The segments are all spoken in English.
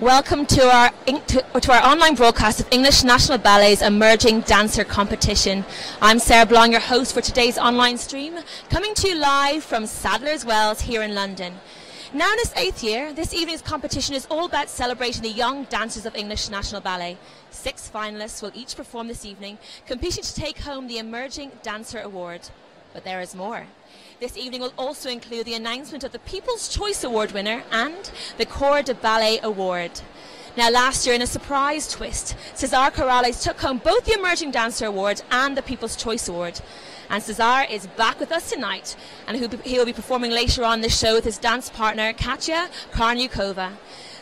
Welcome to our to, to, our online broadcast of English National Ballet's Emerging Dancer Competition. I'm Sarah Blong, your host for today's online stream, coming to you live from Sadler's Wells here in London. Now in its eighth year, this evening's competition is all about celebrating the young dancers of English National Ballet. Six finalists will each perform this evening, competing to take home the Emerging Dancer Award. But there is more. This evening will also include the announcement of the People's Choice Award winner and the Corps de Ballet Award. Now, last year, in a surprise twist, Cesar Corrales took home both the Emerging Dancer Award and the People's Choice Award. And Cesar is back with us tonight, and he will be performing later on this show with his dance partner, Katja Khaniukova.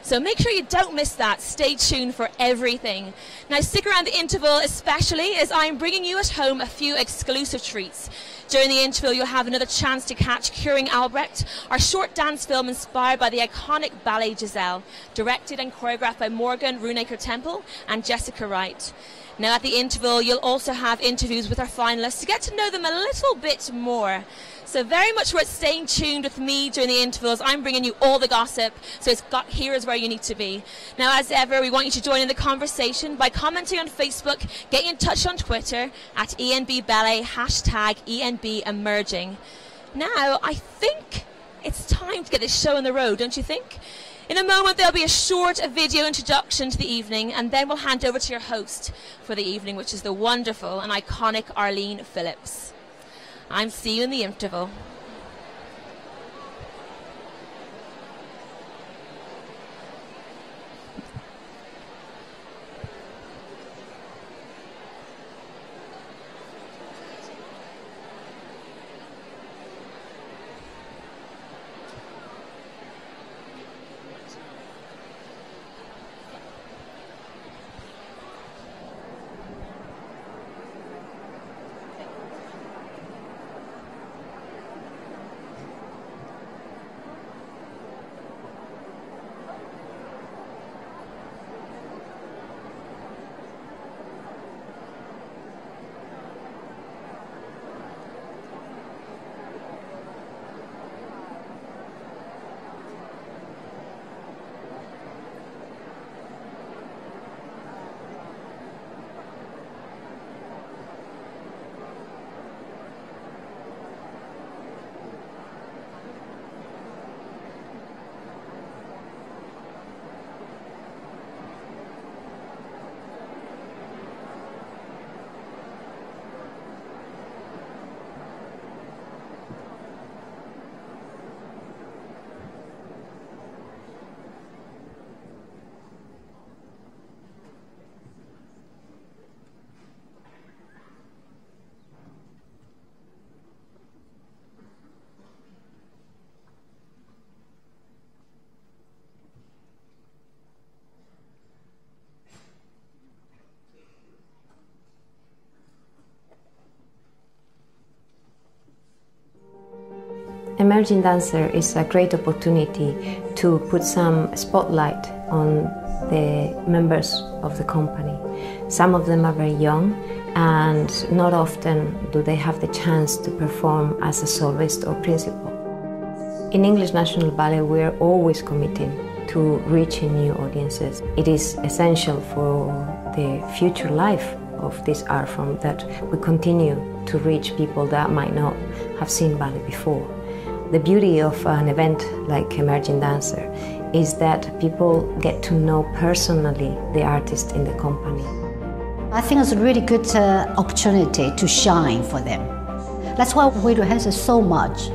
So make sure you don't miss that. Stay tuned for everything. Now, stick around the interval, especially as I'm bringing you at home a few exclusive treats. During the interval, you'll have another chance to catch Curing Albrecht, our short dance film inspired by the iconic ballet Giselle, directed and choreographed by Morgan Runacre-Temple and Jessica Wright. Now, at the interval, you'll also have interviews with our finalists to get to know them a little bit more. So, very much worth staying tuned with me during the intervals. I'm bringing you all the gossip, so it's got here is where you need to be. Now, as ever, we want you to join in the conversation by commenting on Facebook, getting in touch on Twitter at ENB Ballet, hashtag ENB Emerging. Now, I think it's time to get this show on the road, don't you think? In a moment, there'll be a short video introduction to the evening, and then we'll hand over to your host for the evening, which is the wonderful and iconic Arlene Phillips. I'm see you in the interval. Emerging Dancer is a great opportunity to put some spotlight on the members of the company. Some of them are very young and not often do they have the chance to perform as a soloist or principal. In English National Ballet, we are always committing to reaching new audiences. It is essential for the future life of this art form that we continue to reach people that might not have seen ballet before. The beauty of an event like Emerging Dancer is that people get to know personally the artist in the company. I think it's a really good uh, opportunity to shine for them. That's why we rehearse so much.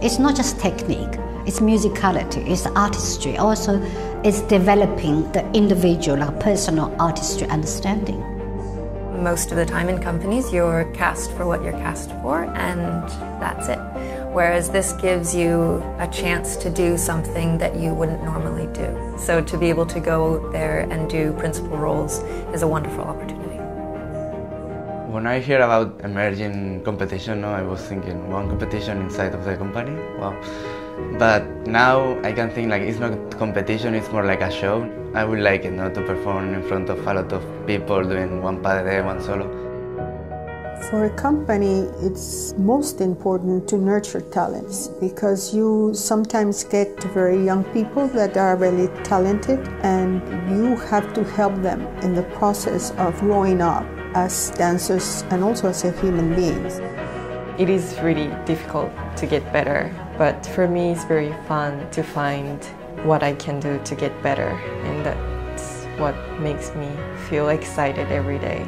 It's not just technique, it's musicality, it's artistry. Also, it's developing the individual, like personal artistry understanding. Most of the time in companies, you're cast for what you're cast for, and that's it. Whereas this gives you a chance to do something that you wouldn't normally do. So to be able to go there and do principal roles is a wonderful opportunity. When I hear about emerging competition, I was thinking one competition inside of the company. Wow. But now I can think like it's not competition, it's more like a show. I would like it, not to perform in front of a lot of people doing one pas de one solo. For a company, it's most important to nurture talents because you sometimes get very young people that are really talented and you have to help them in the process of growing up as dancers and also as human beings. It is really difficult to get better, but for me it's very fun to find what I can do to get better and that's what makes me feel excited every day.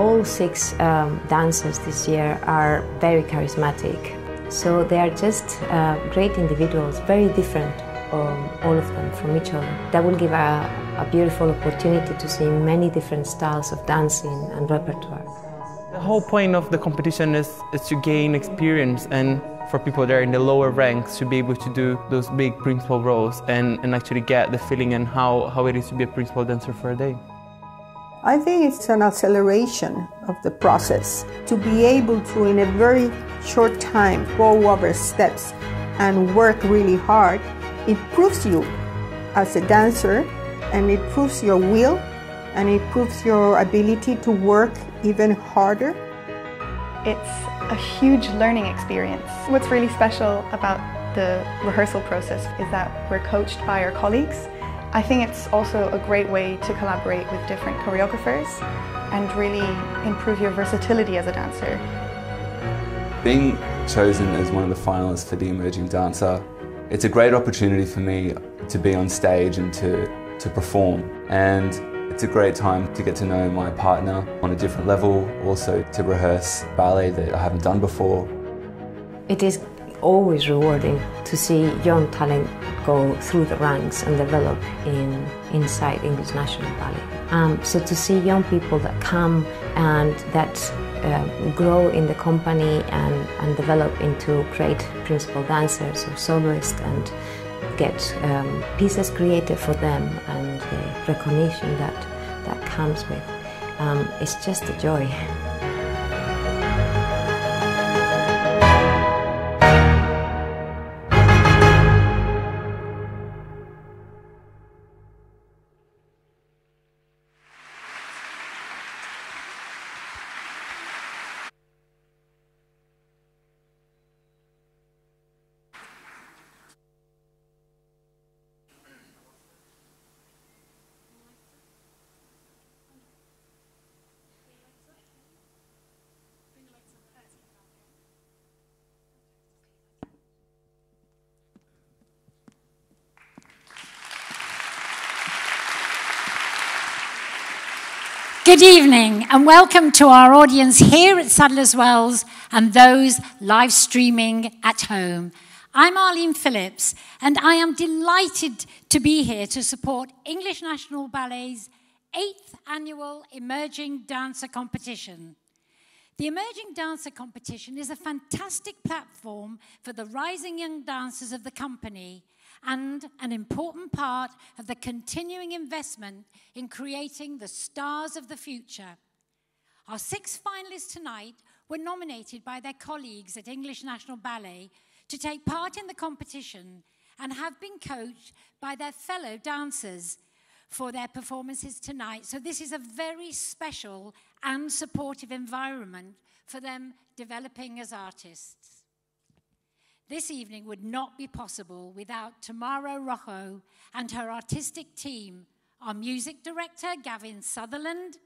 All six um, dancers this year are very charismatic. So they are just uh, great individuals, very different, um, all of them from each other. That will give a, a beautiful opportunity to see many different styles of dancing and repertoire. The whole point of the competition is, is to gain experience and for people that are in the lower ranks to be able to do those big principal roles and, and actually get the feeling and how, how it is to be a principal dancer for a day. I think it's an acceleration of the process to be able to, in a very short time, go over steps and work really hard. It proves you as a dancer and it proves your will and it proves your ability to work even harder. It's a huge learning experience. What's really special about the rehearsal process is that we're coached by our colleagues I think it's also a great way to collaborate with different choreographers and really improve your versatility as a dancer. Being chosen as one of the finalists for the Emerging Dancer, it's a great opportunity for me to be on stage and to, to perform. And it's a great time to get to know my partner on a different level, also to rehearse ballet that I haven't done before. It is always rewarding to see young talent go through the ranks and develop in inside English National Ballet. Um, so to see young people that come and that uh, grow in the company and, and develop into great principal dancers or soloists and get um, pieces created for them and the recognition that that comes with, um, it's just a joy. Good evening and welcome to our audience here at Sadler's Wells and those live streaming at home. I'm Arlene Phillips and I am delighted to be here to support English National Ballet's eighth annual Emerging Dancer Competition. The Emerging Dancer Competition is a fantastic platform for the rising young dancers of the company and an important part of the continuing investment in creating the stars of the future. Our six finalists tonight were nominated by their colleagues at English National Ballet to take part in the competition and have been coached by their fellow dancers for their performances tonight. So this is a very special and supportive environment for them developing as artists. This evening would not be possible without Tamara Rojo and her artistic team, our music director, Gavin Sutherland,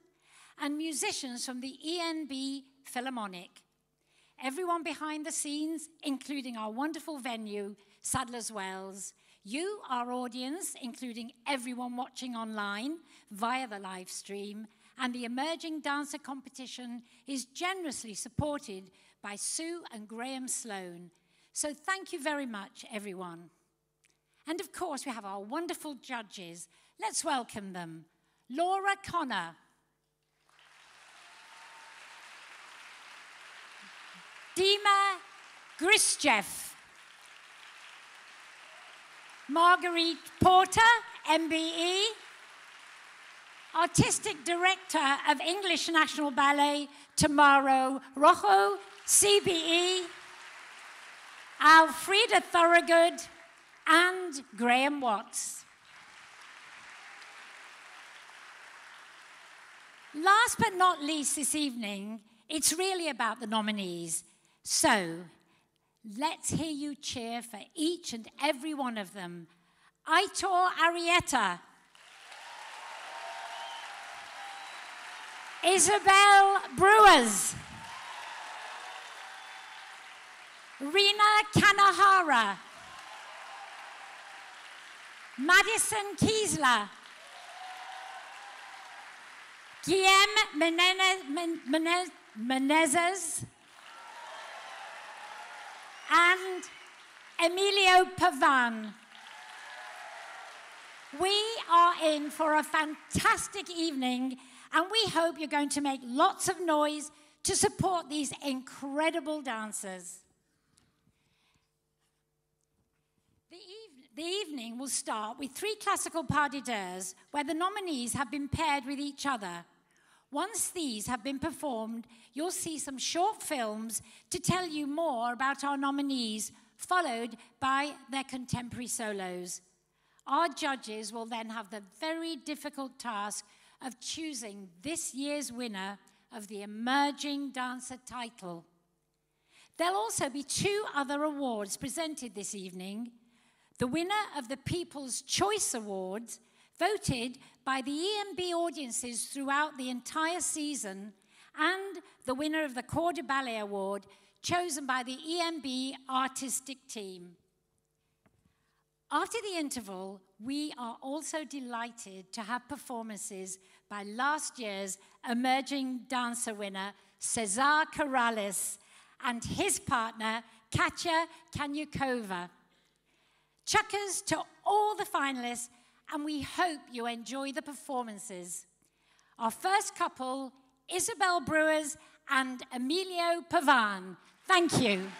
and musicians from the ENB Philharmonic. Everyone behind the scenes, including our wonderful venue, Sadler's Wells, you, our audience, including everyone watching online via the live stream, and the emerging dancer competition is generously supported by Sue and Graham Sloan, so thank you very much, everyone. And of course, we have our wonderful judges. Let's welcome them. Laura Connor. Dima Gruzdyev. Marguerite Porter, MBE. Artistic Director of English National Ballet, Tamara Rojo, CBE. Alfreda Thorogood, and Graham Watts. last but not least this evening, it's really about the nominees. So let's hear you cheer for each and every one of them. Aitor Arrieta. Isabelle Brouwers. Rina Kanehara. Madison Keesler. Guillem Menez, Menezes. And Emilio Pavan. We are in for a fantastic evening, and we hope you're going to make lots of noise to support these incredible dancers. The, the, evening will start with three classical pas de deux, where the nominees have been paired with each other. Once these have been performed, you'll see some short films to tell you more about our nominees, followed by their contemporary solos. Our judges will then have the very difficult task of choosing this year's winner of the Emerging Dancer title. There'll also be two other awards presented this evening. The winner of the People's Choice Awards, voted by the ENB audiences throughout the entire season, and the winner of the Corps de Ballet Award, chosen by the ENB artistic team. After the interval, we are also delighted to have performances by last year's emerging dancer winner, Cesar Corrales, and his partner, Katja Khaniukova. Chuckers to all the finalists, and we hope you enjoy the performances. Our first couple, Isabelle Brouwers and Emilio Pavan. Thank you.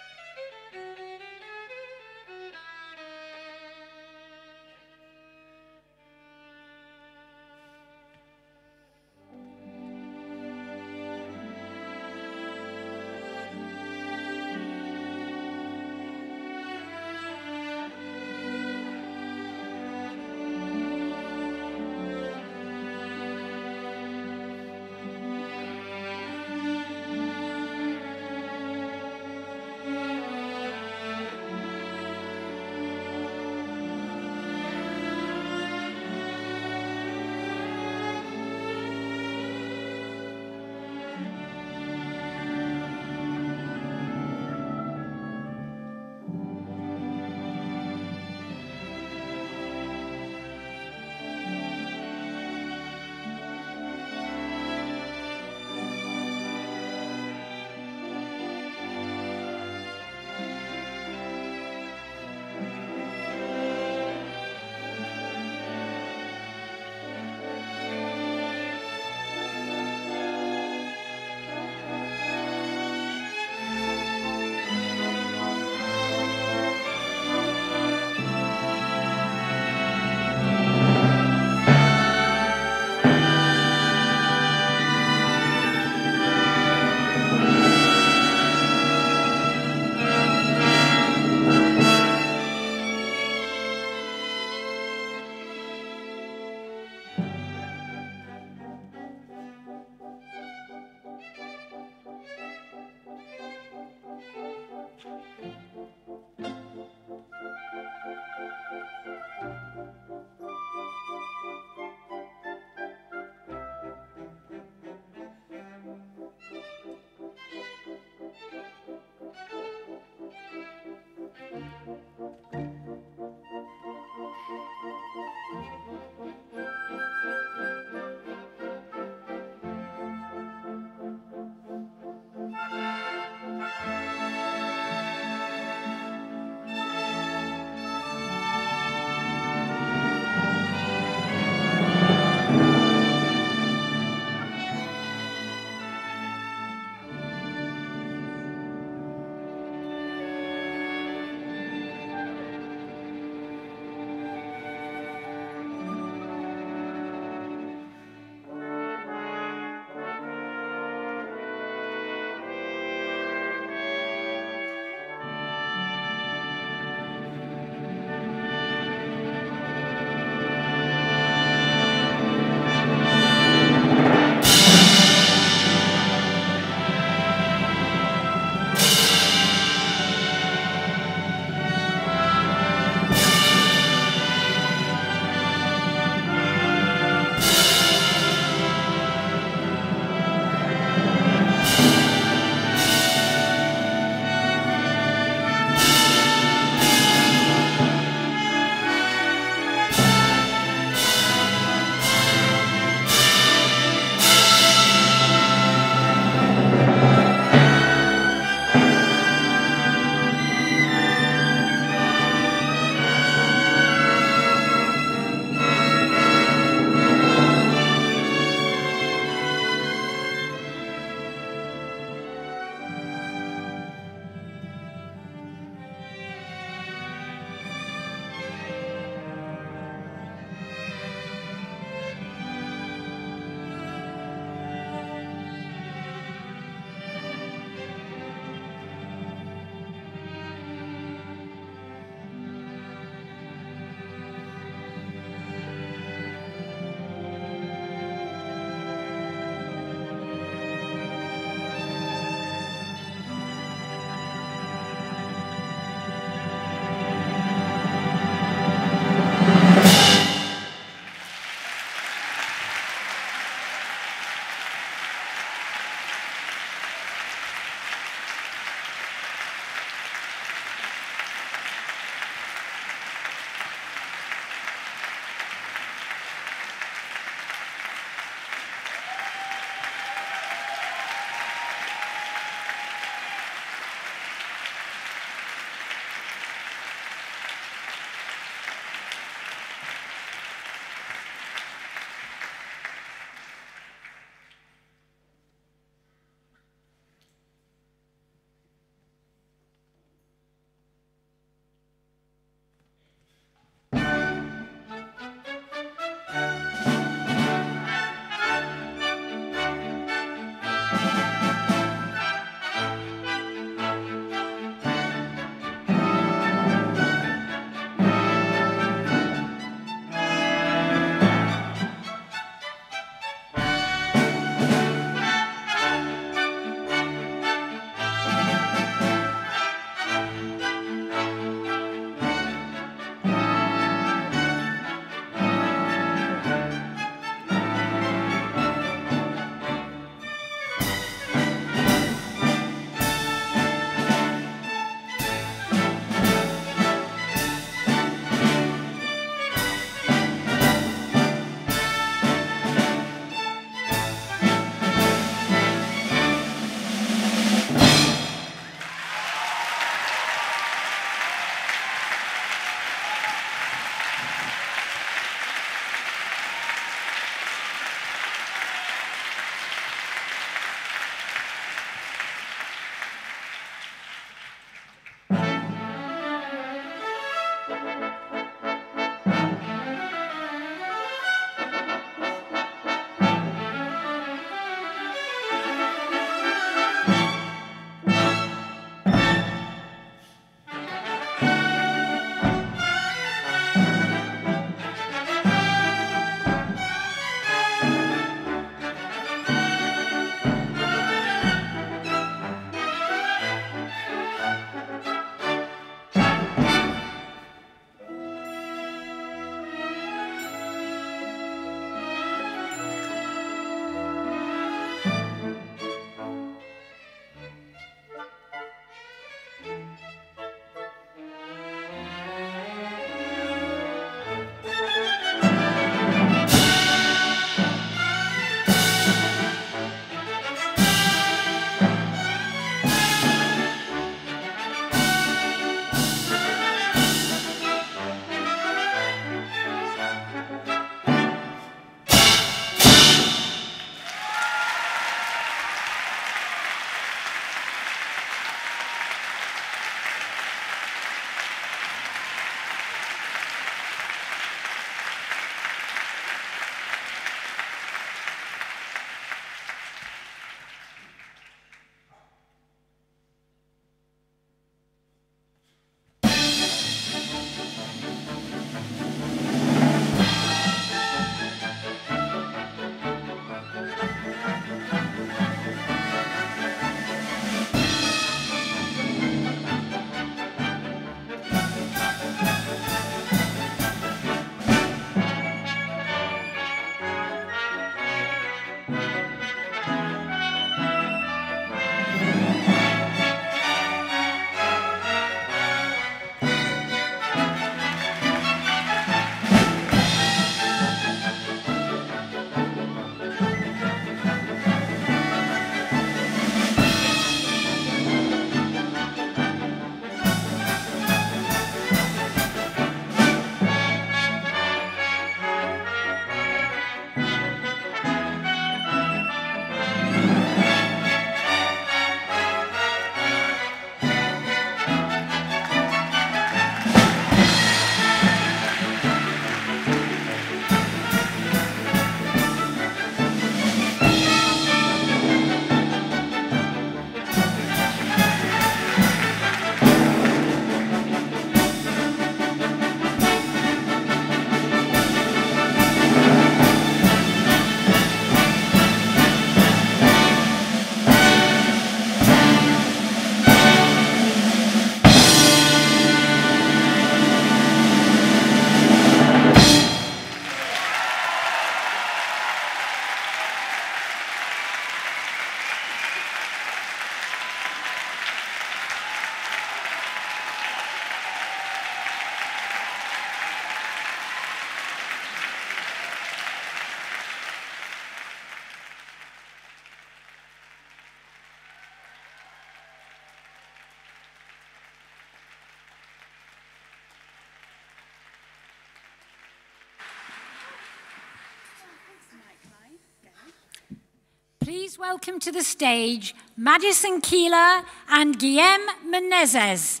Welcome to the stage Madison Keesler and Guillaume Menezes,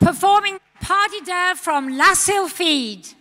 performing Pas from La Sylphide.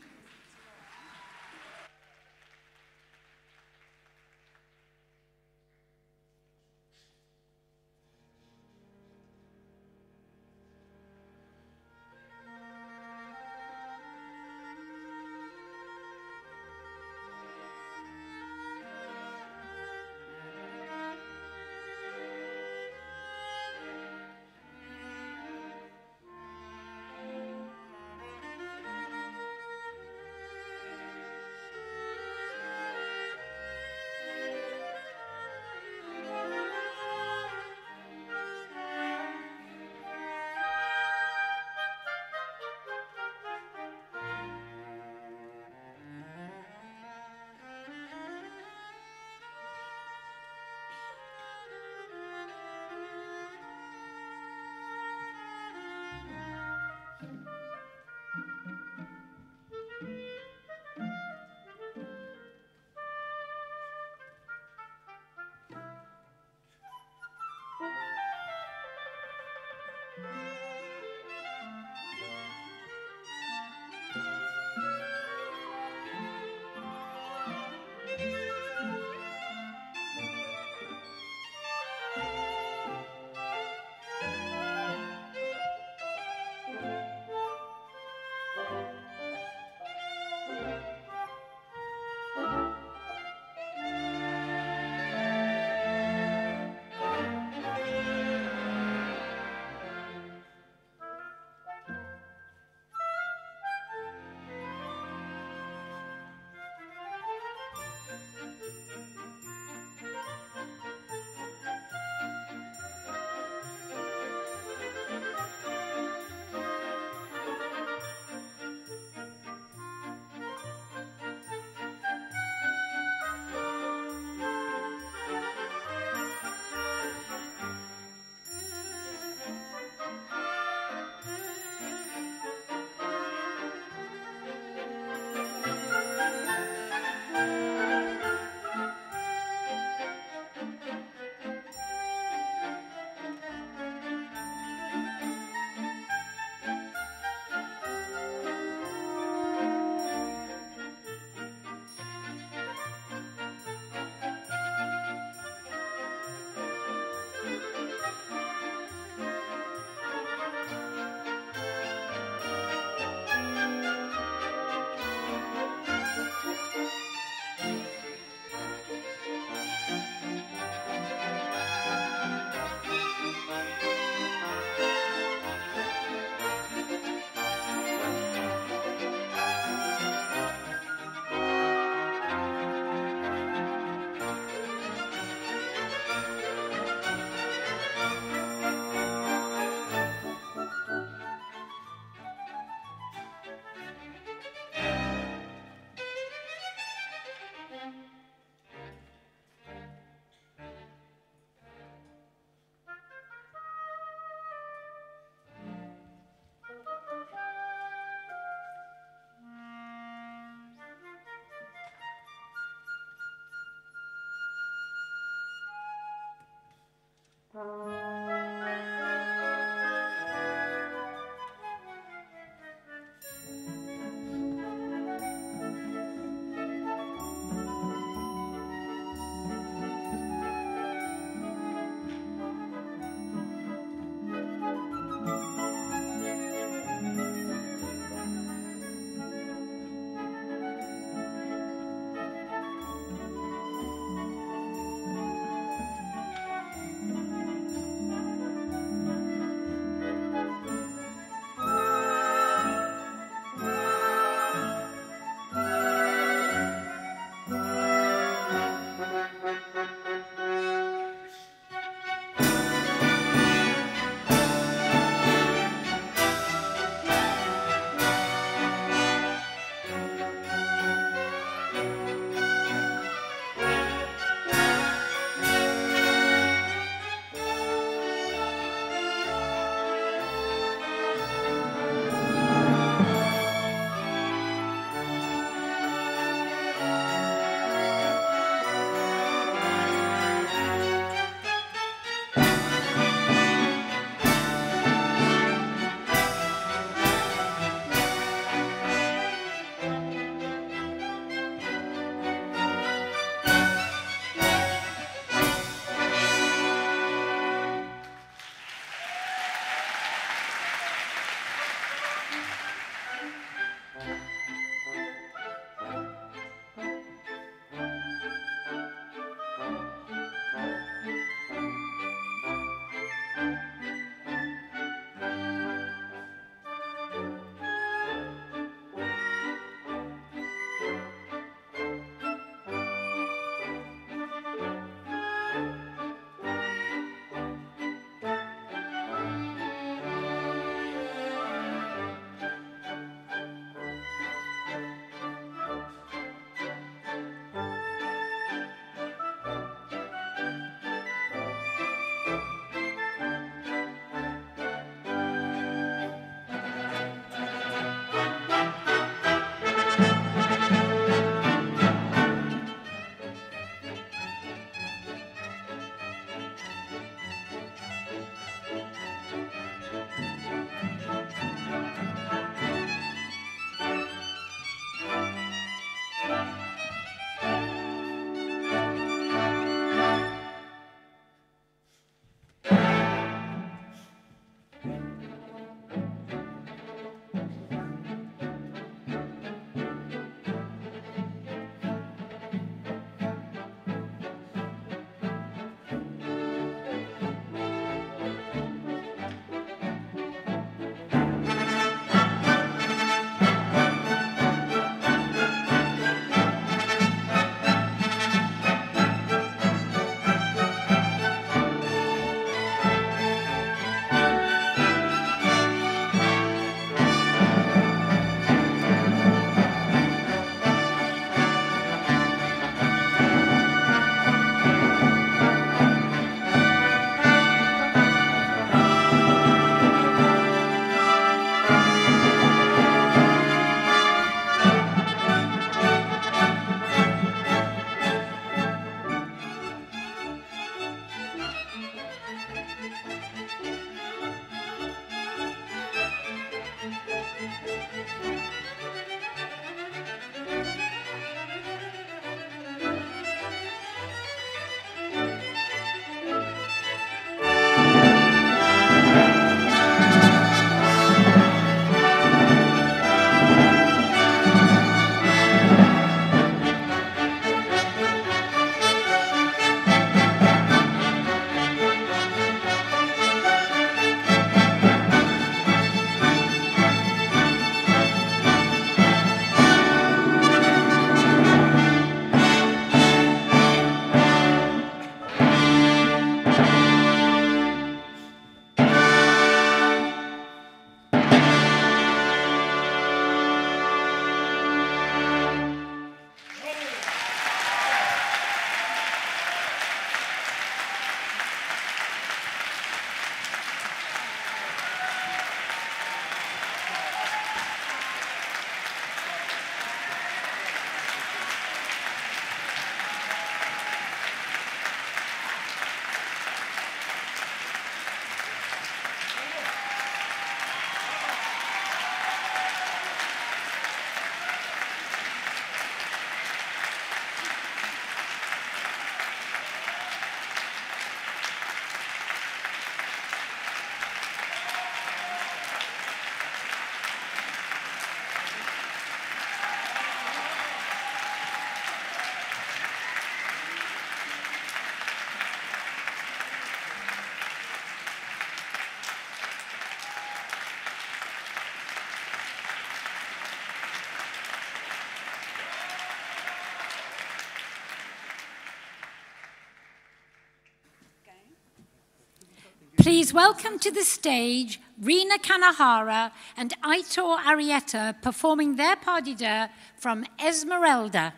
Please welcome to the stage Rina Kanehara and Aitor Arrieta performing their partida from Esmeralda.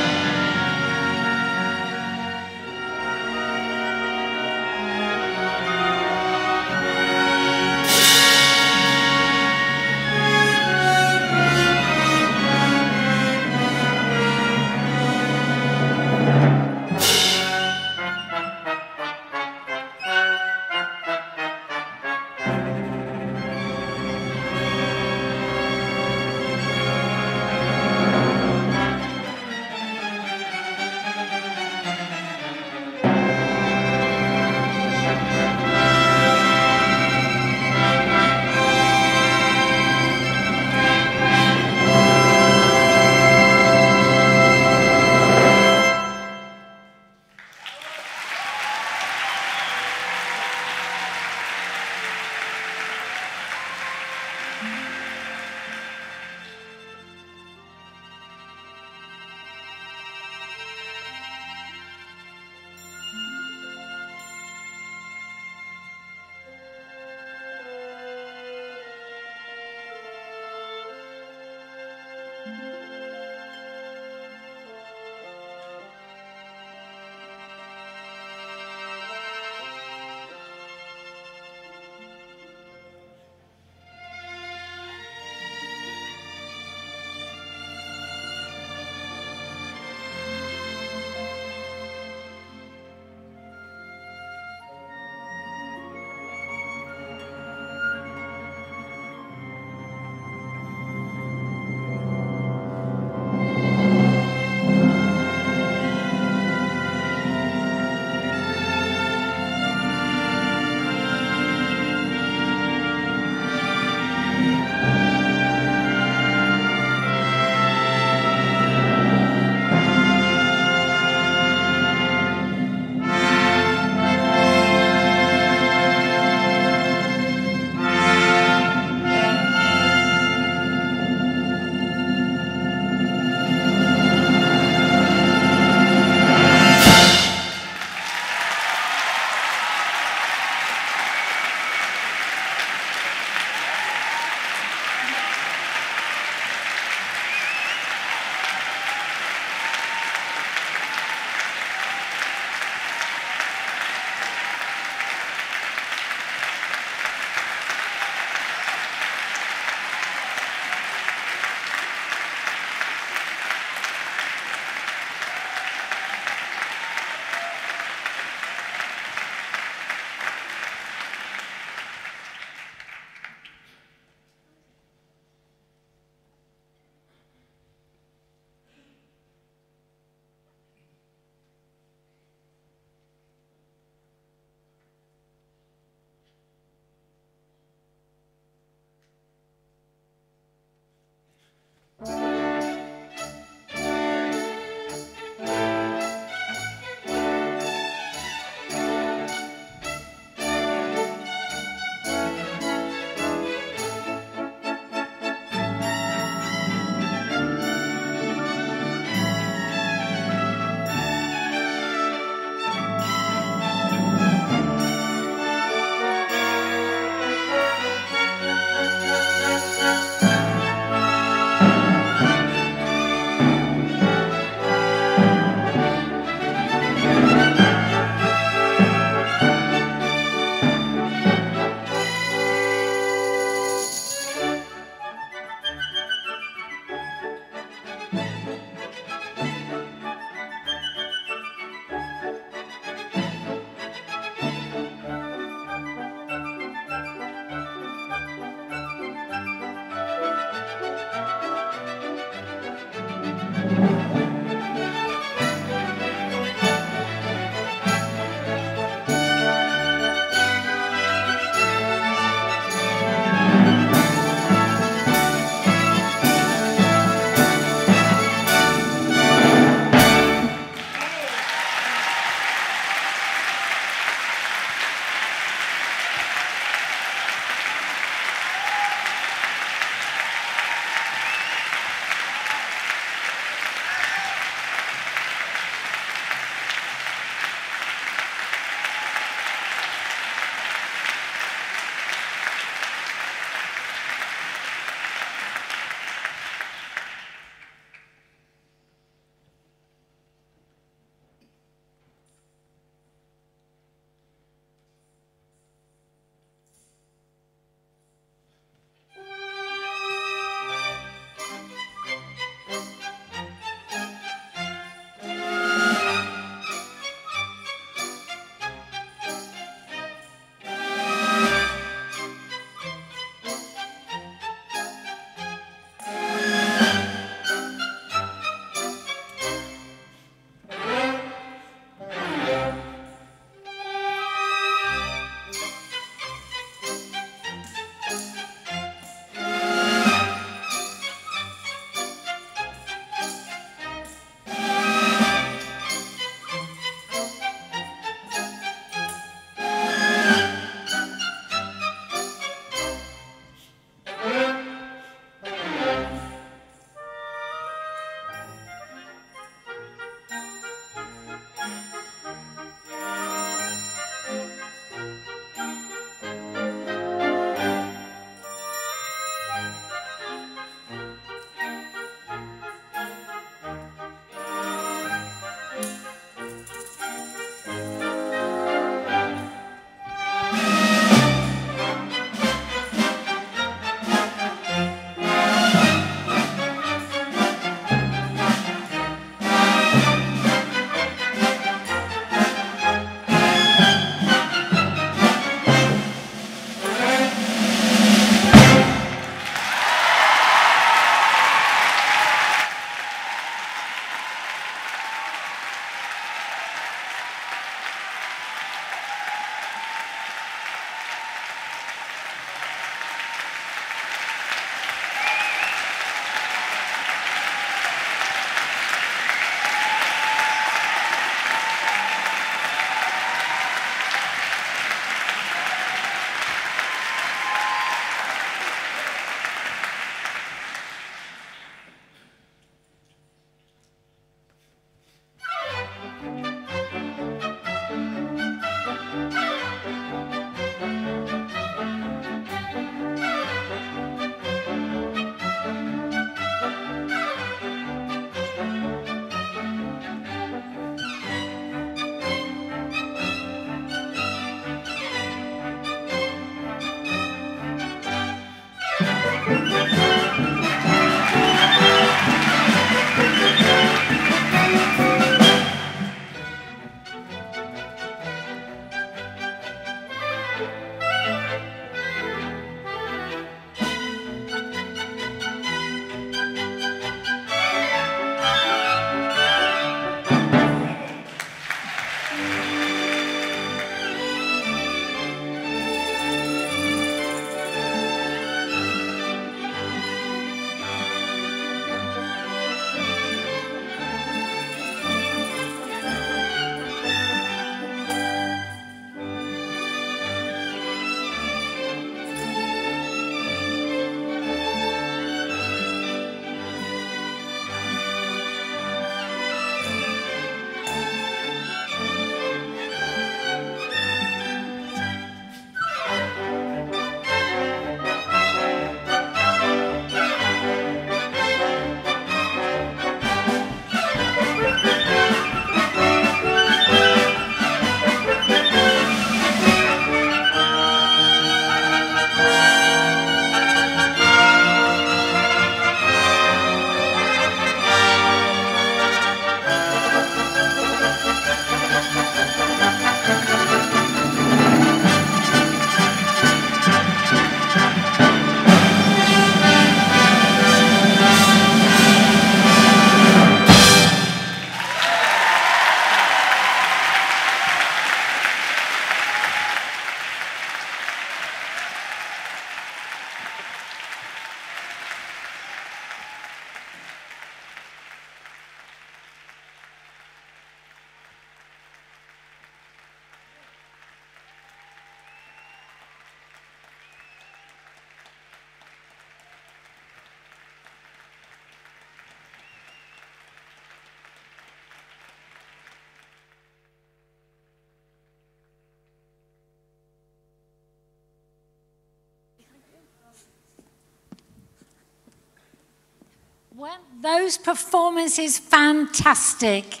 Weren't those performances fantastic?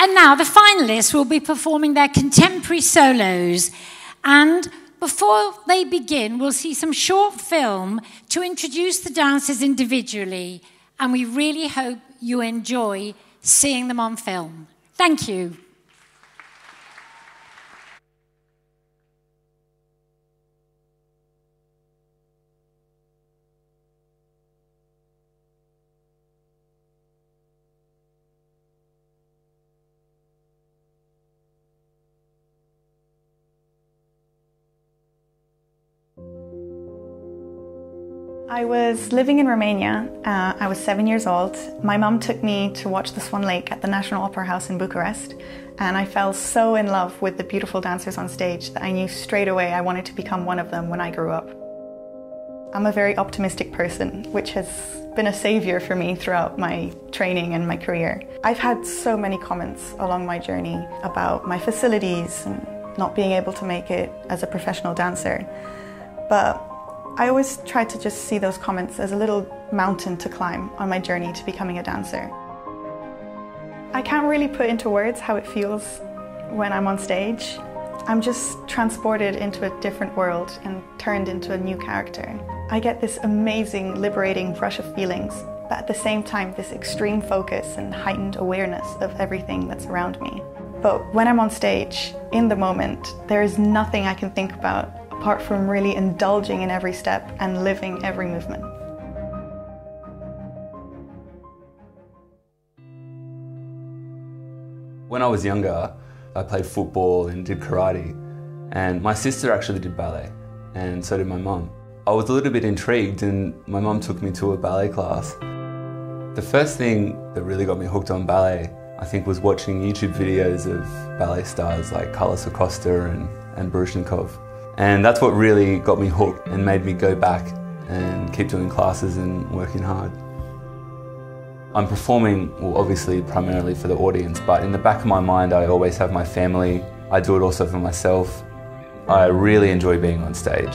And now the finalists will be performing their contemporary solos. And before they begin, we'll see some short film to introduce the dancers individually. And we really hope you enjoy seeing them on film. Thank you. I was living in Romania. Uh, I was seven years old. My mum took me to watch the Swan Lake at the National Opera House in Bucharest, and I fell so in love with the beautiful dancers on stage that I knew straight away I wanted to become one of them when I grew up. I'm a very optimistic person, which has been a savior for me throughout my training and my career. I've had so many comments along my journey about my facilities and not being able to make it as a professional dancer. But I always try to just see those comments as a little mountain to climb on my journey to becoming a dancer. I can't really put into words how it feels when I'm on stage. I'm just transported into a different world and turned into a new character. I get this amazing, liberating rush of feelings, but at the same time, this extreme focus and heightened awareness of everything that's around me. But when I'm on stage, in the moment, there is nothing I can think about apart from really indulging in every step and living every movement. When I was younger, I played football and did karate, and my sister actually did ballet, and so did my mum. I was a little bit intrigued, and my mum took me to a ballet class. The first thing that really got me hooked on ballet, I think, was watching YouTube videos of ballet stars like Carlos Acosta and, and Baryshnikov. And that's what really got me hooked and made me go back and keep doing classes and working hard. I'm performing, well, obviously primarily for the audience, but in the back of my mind, I always have my family. I do it also for myself. I really enjoy being on stage.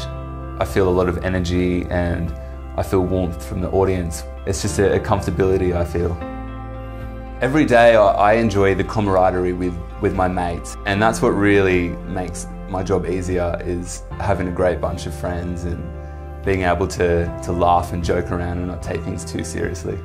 I feel a lot of energy and I feel warmth from the audience. It's just a, comfortability I feel. Every day I enjoy the camaraderie with, with my mates, and that's what really makes my job easier is having a great bunch of friends and being able to, to laugh and joke around and not take things too seriously.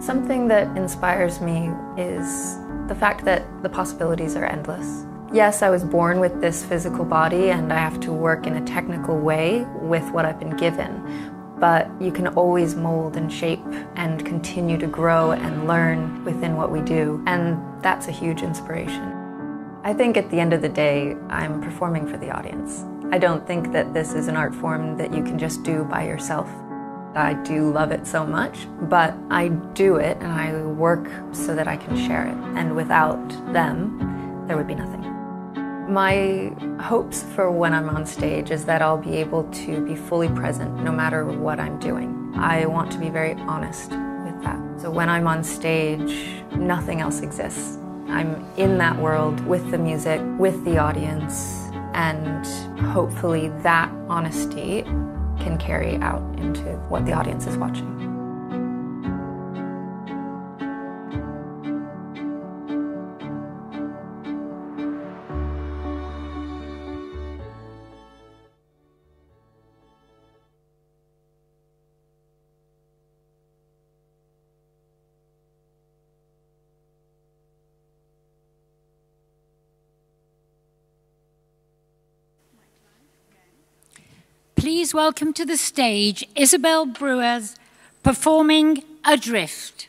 Something that inspires me is the fact that the possibilities are endless. Yes, I was born with this physical body and I have to work in a technical way with what I've been given but you can always mold and shape and continue to grow and learn within what we do, and that's a huge inspiration. I think at the end of the day, I'm performing for the audience. I don't think that this is an art form that you can just do by yourself. I do love it so much, but I do it and I work so that I can share it. And without them, there would be nothing. My hopes for when I'm on stage is that I'll be able to be fully present no matter what I'm doing. I want to be very honest with that. So when I'm on stage, nothing else exists. I'm in that world with the music, with the audience, and hopefully that honesty can carry out into what the audience is watching. Please welcome to the stage Isabelle Brouwers performing Adrift.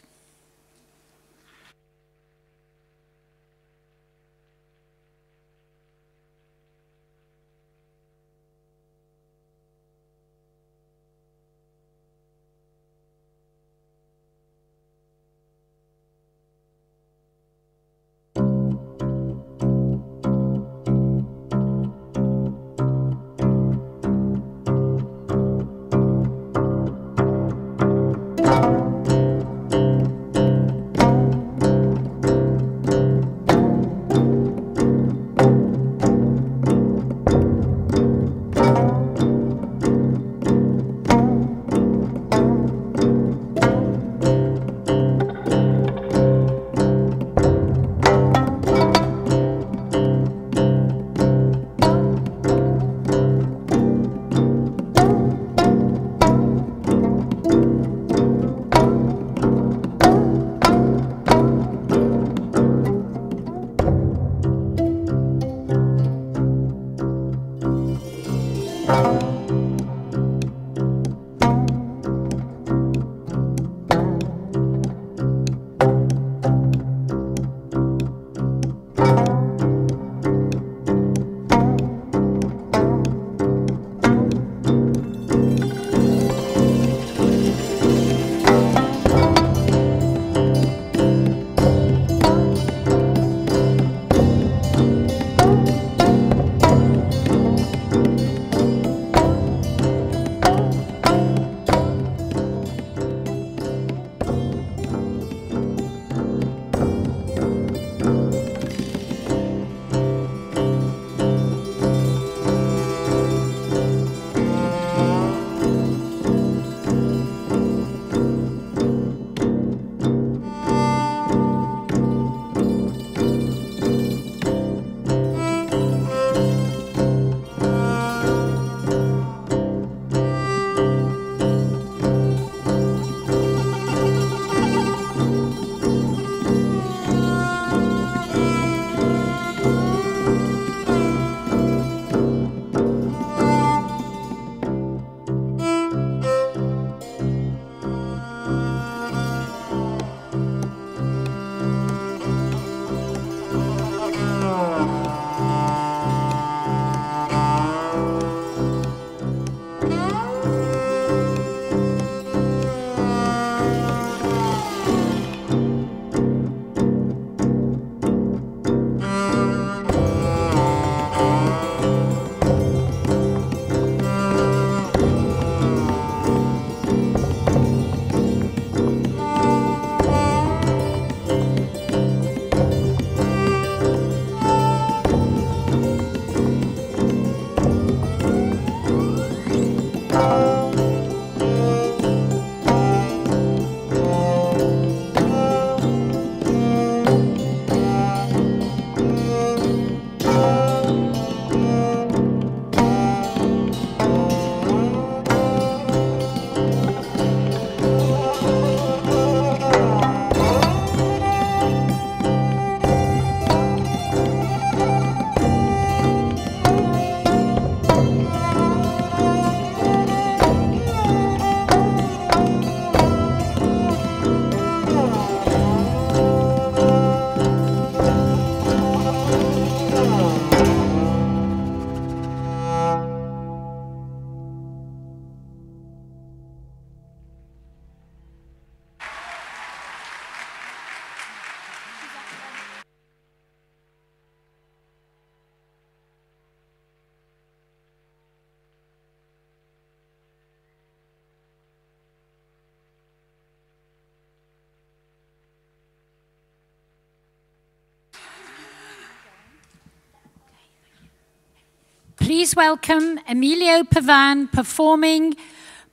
please welcome Emilio Pavan performing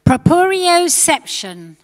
Proprioception.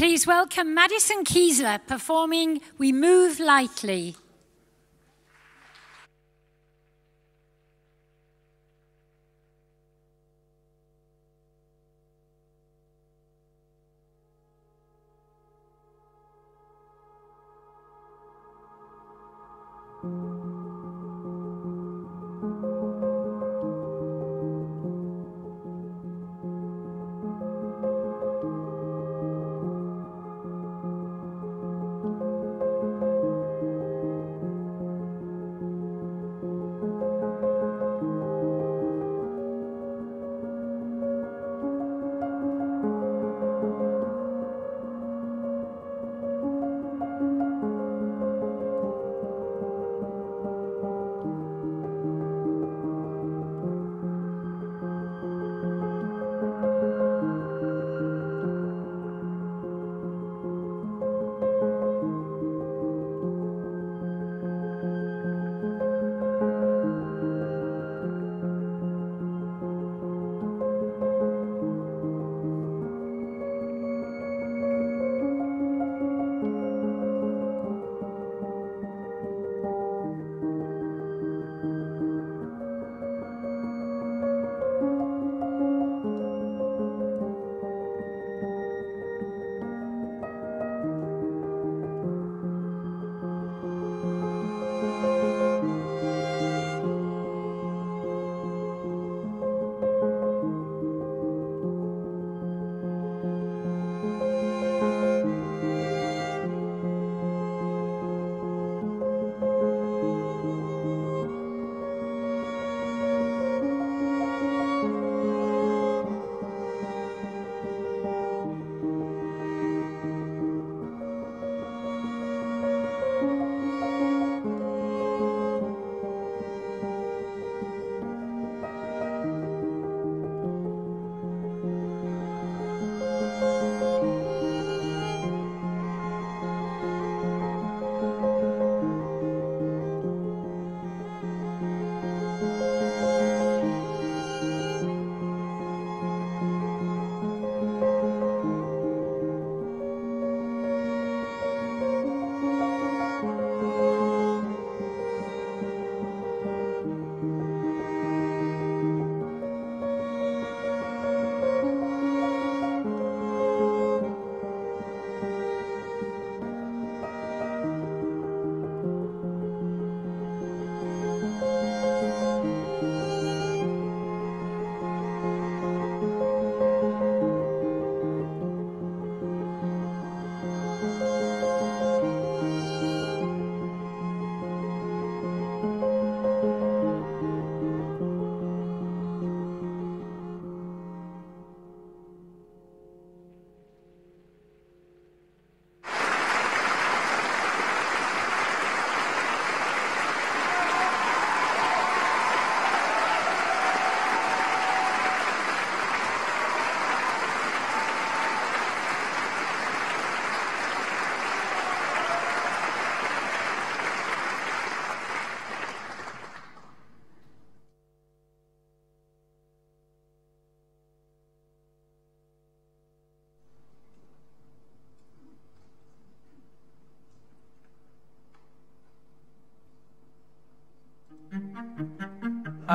Please welcome Madison Keesler performing We Move Lightly.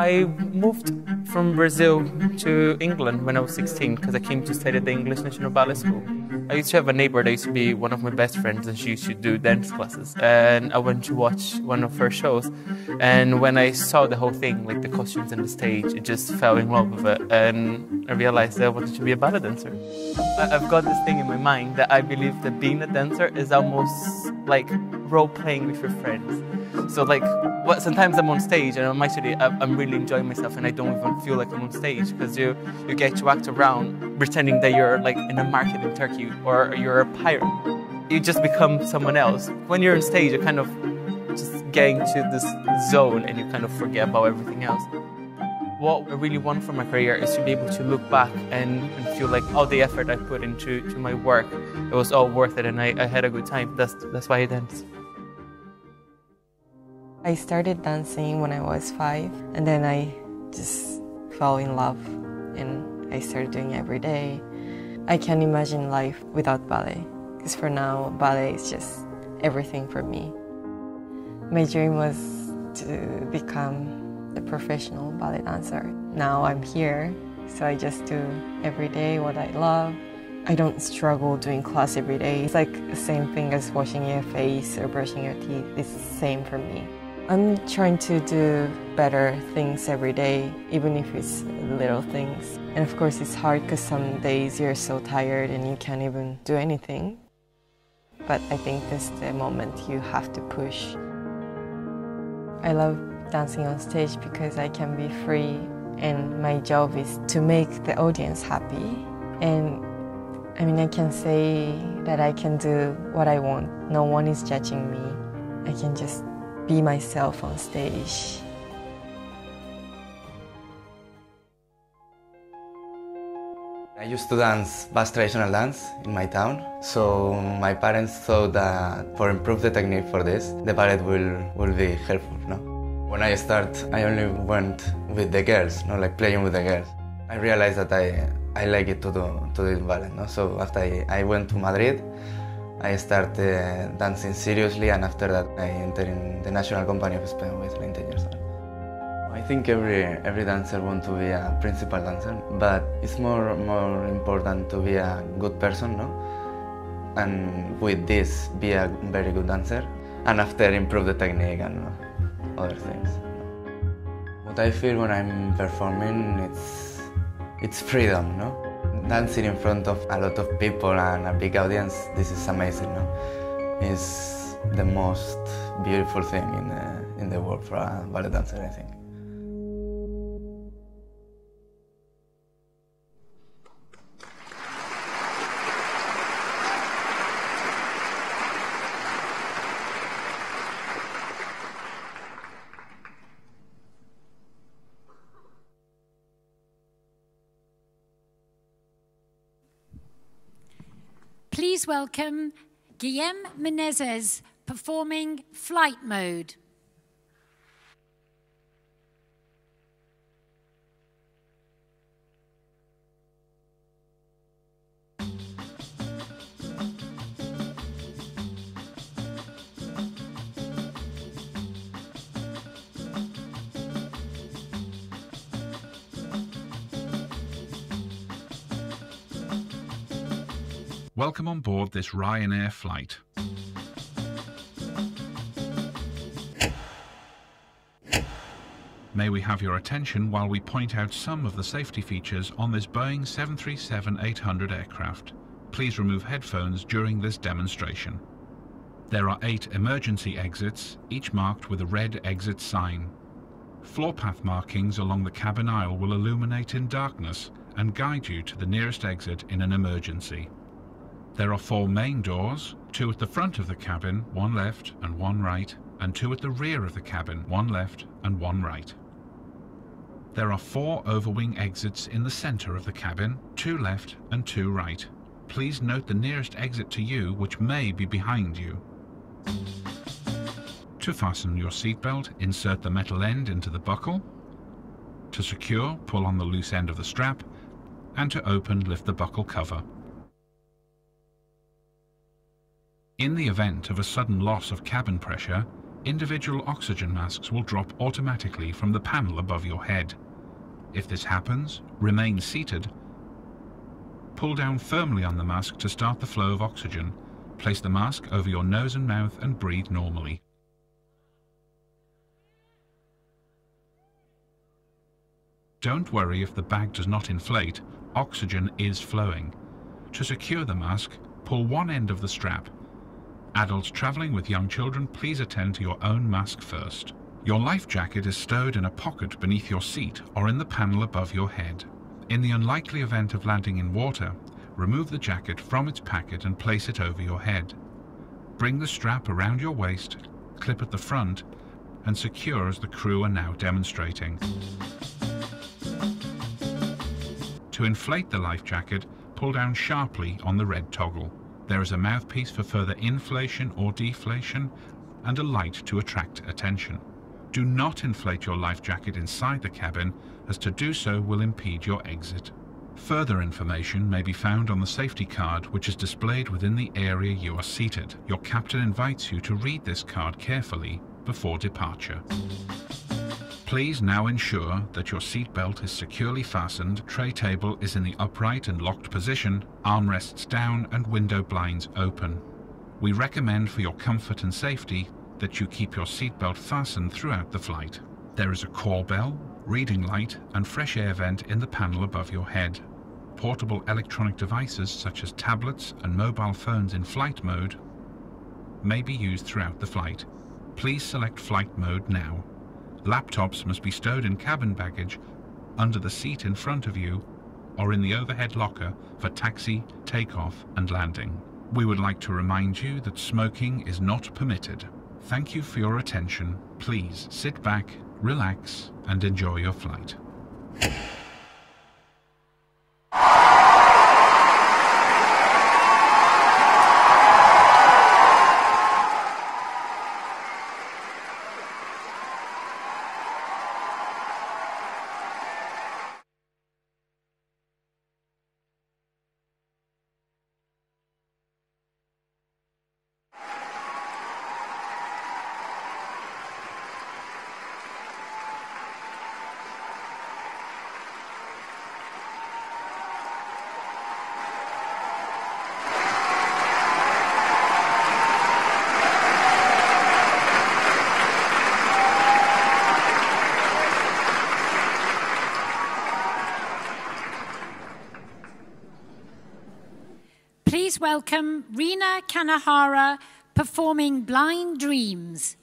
I moved from Brazil to England when I was 16 because I came to study at the English National Ballet School. I used to have a neighbor that used to be one of my best friends, and she used to do dance classes. And I went to watch one of her shows, and when I saw the whole thing, like the costumes and the stage, it just fell in love with it, and I realized that I wanted to be a ballet dancer. I've got this thing in my mind that I believe that being a dancer is almost like role playing with your friends. So like, what, sometimes I'm on stage and I'm actually I'm really enjoying myself and I don't even feel like I'm on stage because you you get to act around pretending that you're like in a market in Turkey or you're a pirate. You just become someone else. When you're on stage, you're kind of just get into this zone and you kind of forget about everything else. What I really want from my career is to be able to look back and, and feel like all the effort I put into to my work, it was all worth it and I, I had a good time. That's that's why I dance. I started dancing when I was five, and then I just fell in love and I started doing it every day. I can't imagine life without ballet, because for now, ballet is just everything for me. My dream was to become a professional ballet dancer. Now I'm here, so I just do every day what I love. I don't struggle doing class every day. It's like the same thing as washing your face or brushing your teeth. It's the same for me. I'm trying to do better things every day, even if it's little things. And of course, it's hard because some days you're so tired and you can't even do anything. But I think this is the moment you have to push. I love dancing on stage because I can be free, and my job is to make the audience happy. And I mean, I can say that I can do what I want. No one is judging me. I can just be myself on stage. I used to dance Basque traditional dance in my town, so my parents thought that for improve the technique for this, the ballet will, will be helpful. No? When I start, I only went with the girls, no, like playing with the girls. I realized that I, I like it to do, to do ballet. No? So after I, I went to Madrid, I started dancing seriously, and after that, I entered in the National Company of Spain with 19 years old. I think every every dancer wants to be a principal dancer, but it's more more important to be a good person, no? And with this, be a very good dancer, and after improve the technique and other things. What I feel when I'm performing, it's it's freedom, no? Dancing in front of a lot of people and a big audience, this is amazing, no? It's the most beautiful thing in the, in the world for a ballet dancer, I think. Please welcome Guilherme Menezes performing Flight Mode. Welcome on board this Ryanair flight. May we have your attention while we point out some of the safety features on this Boeing 737-800 aircraft. Please remove headphones during this demonstration. There are eight emergency exits, each marked with a red exit sign. Floor path markings along the cabin aisle will illuminate in darkness and guide you to the nearest exit in an emergency. There are four main doors, two at the front of the cabin, one left and one right, and two at the rear of the cabin, one left and one right. There are four overwing exits in the center of the cabin, two left and two right. Please note the nearest exit to you, which may be behind you. To fasten your seatbelt, insert the metal end into the buckle. To secure, pull on the loose end of the strap, and to open, lift the buckle cover. In the event of a sudden loss of cabin pressure, individual oxygen masks will drop automatically from the panel above your head. If this happens, remain seated. Pull down firmly on the mask to start the flow of oxygen. Place the mask over your nose and mouth and breathe normally. Don't worry if the bag does not inflate, oxygen is flowing. To secure the mask, pull one end of the strap. Adults traveling with young children, please attend to your own mask first. Your life jacket is stowed in a pocket beneath your seat or in the panel above your head. In the unlikely event of landing in water, remove the jacket from its packet and place it over your head. Bring the strap around your waist, clip at the front, and secure as the crew are now demonstrating. To inflate the life jacket, pull down sharply on the red toggle. There is a mouthpiece for further inflation or deflation and a light to attract attention. Do not inflate your life jacket inside the cabin as to do so will impede your exit. Further information may be found on the safety card which is displayed within the area you are seated. Your captain invites you to read this card carefully before departure. Please now ensure that your seatbelt is securely fastened, tray table is in the upright and locked position, armrests down and window blinds open. We recommend for your comfort and safety that you keep your seatbelt fastened throughout the flight. There is a call bell, reading light and fresh air vent in the panel above your head. Portable electronic devices such as tablets and mobile phones in flight mode may be used throughout the flight. Please select flight mode now. Laptops must be stowed in cabin baggage under the seat in front of you or in the overhead locker for taxi, takeoff and landing. We would like to remind you that smoking is not permitted. Thank you for your attention. Please sit back, relax and enjoy your flight. Please welcome Rina Kanehara performing Blind Dreams.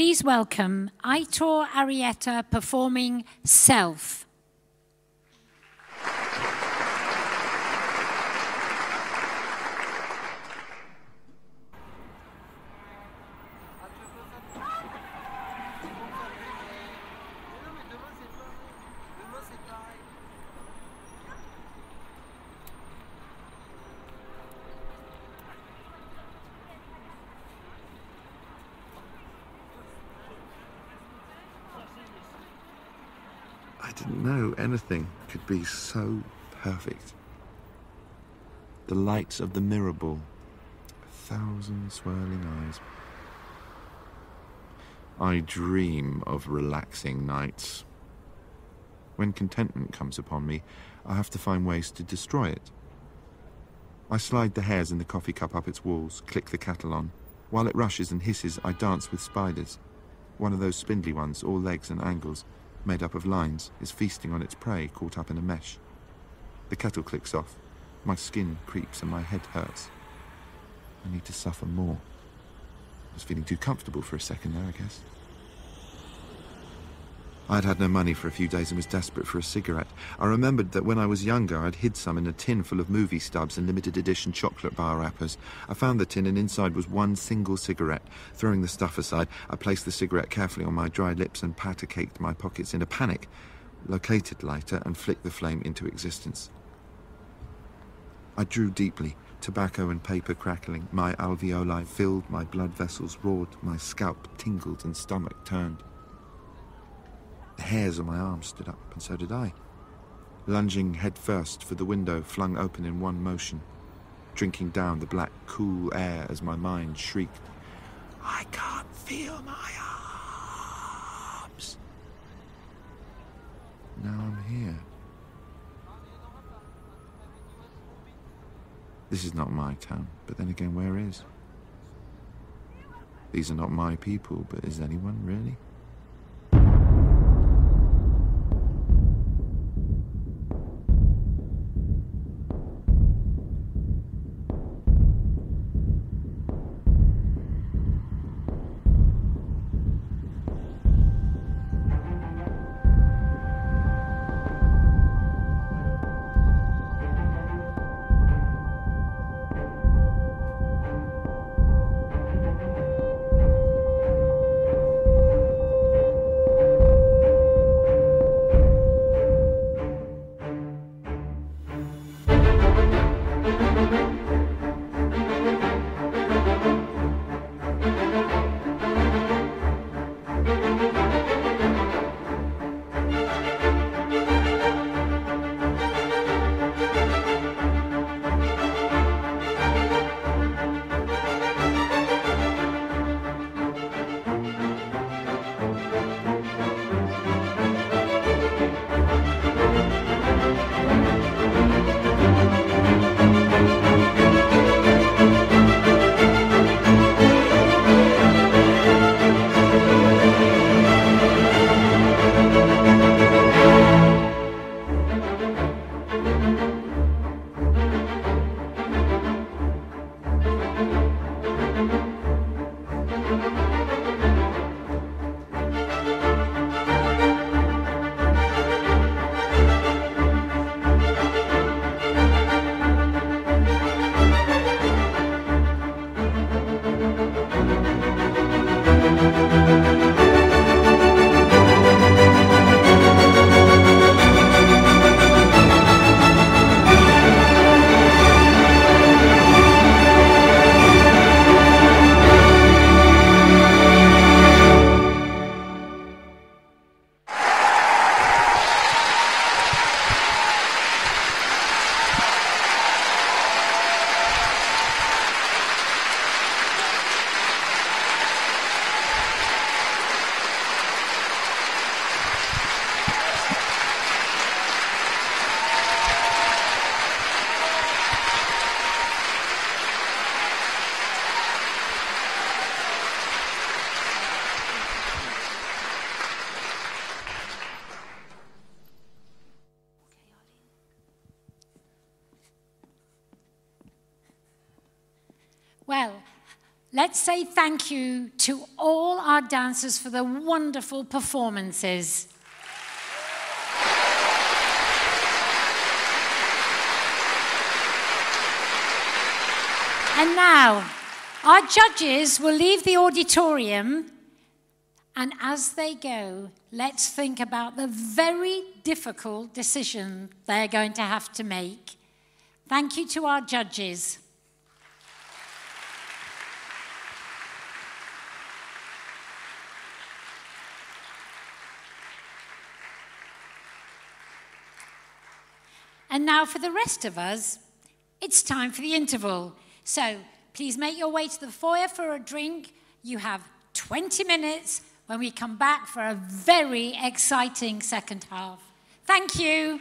Please welcome Aitor Arrieta performing Self. I didn't know anything could be so perfect. The lights of the mirror ball, a thousand swirling eyes. I dream of relaxing nights. When contentment comes upon me, I have to find ways to destroy it. I slide the hairs in the coffee cup up its walls, click the kettle on. While it rushes and hisses, I dance with spiders. One of those spindly ones, all legs and angles, made up of lines, is feasting on its prey caught up in a mesh. The kettle clicks off. My skin creeps and my head hurts. I need to suffer more. I was feeling too comfortable for a second there, I guess. I'd had no money for a few days and was desperate for a cigarette. I remembered that when I was younger, I'd hid some in a tin full of movie stubs and limited edition chocolate bar wrappers. I found the tin, and inside was one single cigarette. Throwing the stuff aside, I placed the cigarette carefully on my dry lips and powder caked my pockets in a panic, located lighter, and flicked the flame into existence. I drew deeply, tobacco and paper crackling. My alveoli filled, my blood vessels roared, my scalp tingled, and stomach turned. The hairs on my arms stood up, and so did I. Lunging headfirst for the window flung open in one motion, drinking down the black, cool air as my mind shrieked, I can't feel my arms. Now I'm here. This is not my town, but then again, where is? These are not my people, but is anyone really? Let's say thank you to all our dancers for the wonderful performances. And now, our judges will leave the auditorium, and as they go, let's think about the very difficult decision they're going to have to make. Thank you to our judges. And now, for the rest of us, it's time for the interval. So please make your way to the foyer for a drink. You have 20 minutes when we come back for a very exciting second half. Thank you.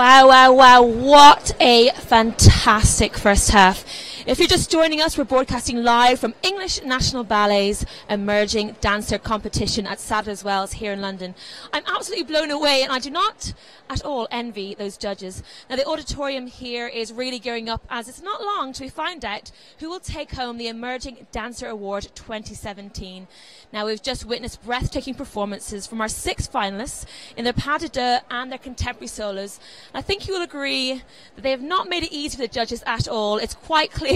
Wow, wow, wow. What a fantastic first half. If you're just joining us, we're broadcasting live from English National Ballet's Emerging Dancer Competition at Sadler's Wells here in London. I'm absolutely blown away and I do not at all envy those judges. Now, the auditorium here is really gearing up as it's not long till we find out who will take home the Emerging Dancer Award 2017. Now, we've just witnessed breathtaking performances from our six finalists in their pas de deux and their contemporary solos. I think you will agree that they have not made it easy for the judges at all. It's quite clear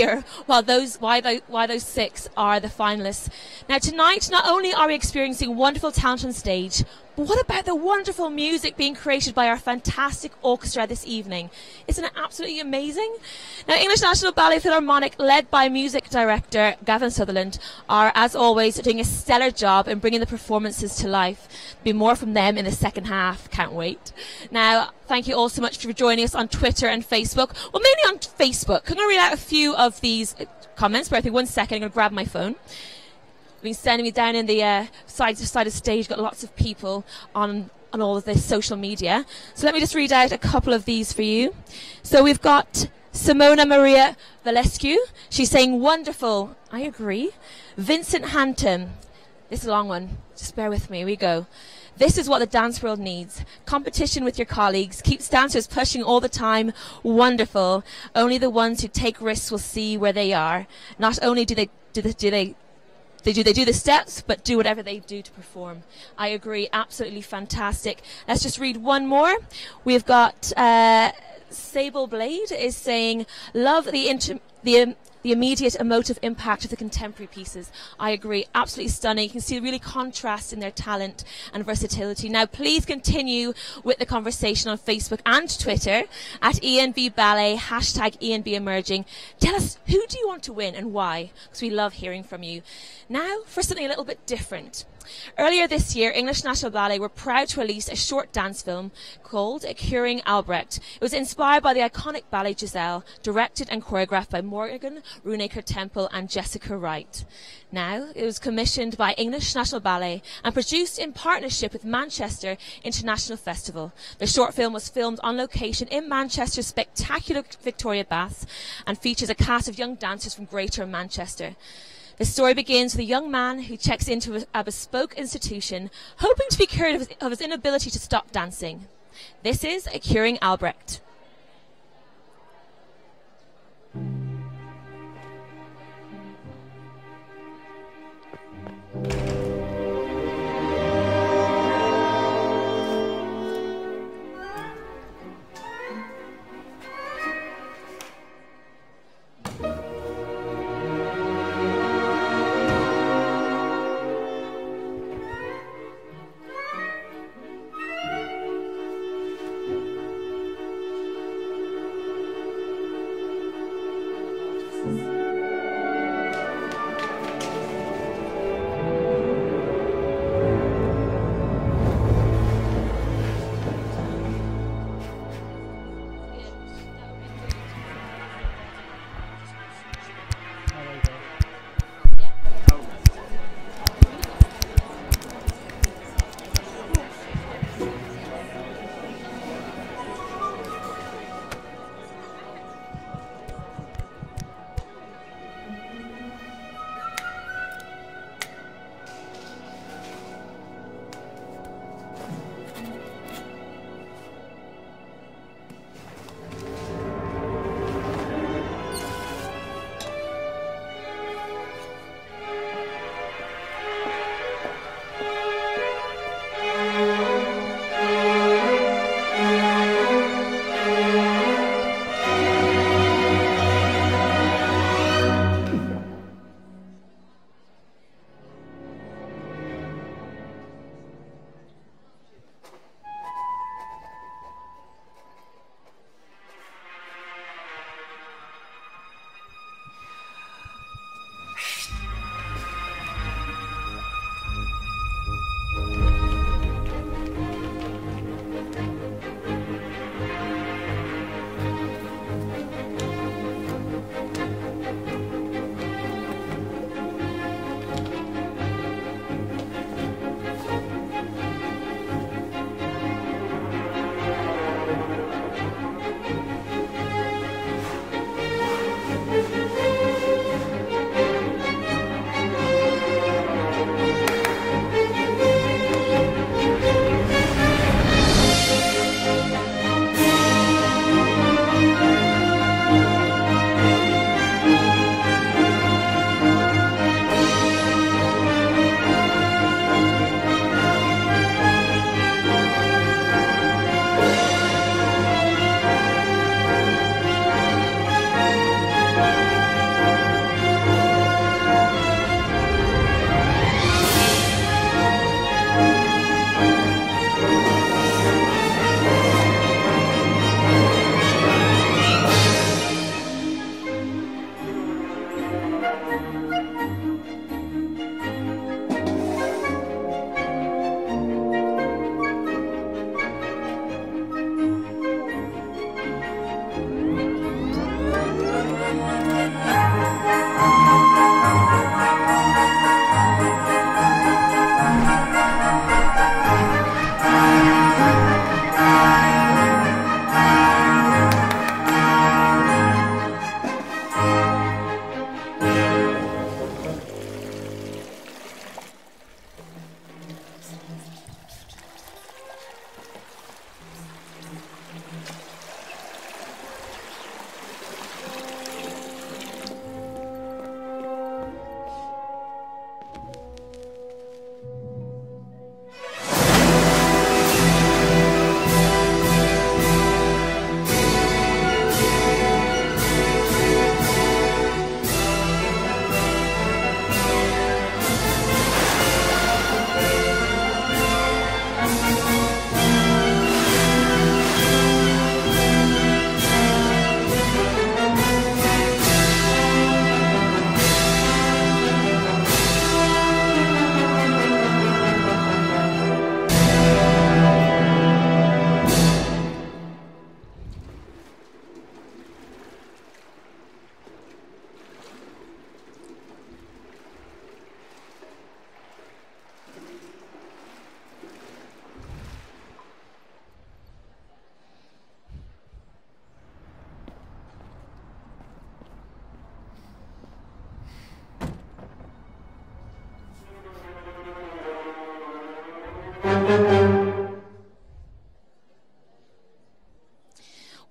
why those, why, those, why those six are the finalists. Now, tonight, not only are we experiencing wonderful talent on stage, but what about the wonderful music being created by our fantastic orchestra this evening? Isn't it absolutely amazing? Now, English National Ballet Philharmonic, led by music director Gavin Sutherland, are, as always, doing a stellar job in bringing the performances to life. Be more from them in the second half. Can't wait. Now, thank you all so much for joining us on Twitter and Facebook. Well, mainly on Facebook. I'm going to read out a few of these uh, comments. Bear I think one second. I'm going to grab my phone been sending me down in the uh, side to side of stage. Got lots of people on on all of this social media. So let me just read out a couple of these for you. So we've got Simona Maria Valescu. She's saying wonderful. I agree. Vincent Hampton. This is a long one. Just bear with me. We go. This is what the dance world needs. Competition with your colleagues. Keeps dancers pushing all the time. Wonderful. Only the ones who take risks will see where they are. Not only do they do, they, do they they do they do the steps, but do whatever they do to perform. I agree, absolutely fantastic. Let's just read one more. We've got uh, Sable Blade is saying, "Love the the." Um, the immediate emotive impact of the contemporary pieces. I agree, absolutely stunning. You can see the really contrast in their talent and versatility. Now, please continue with the conversation on Facebook and Twitter at ENB Ballet, hashtag ENB Emerging. Tell us who do you want to win and why, because we love hearing from you. Now, for something a little bit different. Earlier this year, English National Ballet were proud to release a short dance film called A Curing Albrecht. It was inspired by the iconic ballet Giselle, directed and choreographed by Morgan Runacre-Temple and Jessica Wright. Now, it was commissioned by English National Ballet and produced in partnership with Manchester International Festival. The short film was filmed on location in Manchester's spectacular Victoria Baths and features a cast of young dancers from Greater Manchester. The story begins with a young man who checks into a, a bespoke institution, hoping to be cured of his, of his inability to stop dancing. This is a curing Albrecht.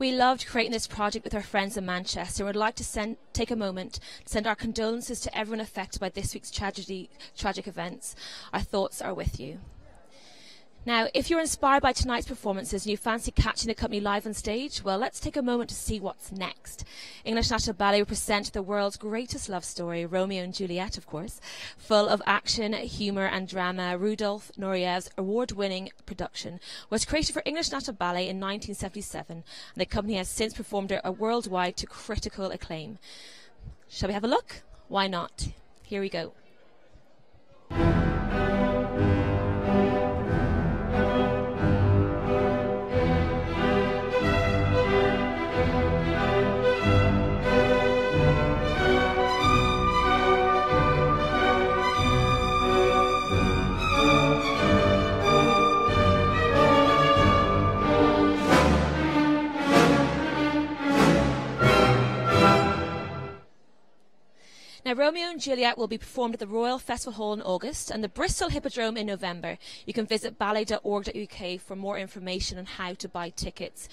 We loved creating this project with our friends in Manchester and would like to send, take a moment to send our condolences to everyone affected by this week's tragedy, tragic events. Our thoughts are with you. Now, if you're inspired by tonight's performances and you fancy catching the company live on stage, well, let's take a moment to see what's next. English National Ballet will present the world's greatest love story, Romeo and Juliet, of course, full of action, humour, and drama. Rudolf Nureyev's award winning production was created for English National Ballet in 1977, and the company has since performed it worldwide to critical acclaim. Shall we have a look? Why not? Here we go. Now, Romeo and Juliet will be performed at the Royal Festival Hall in August and the Bristol Hippodrome in November. You can visit ballet.org.uk for more information on how to buy tickets.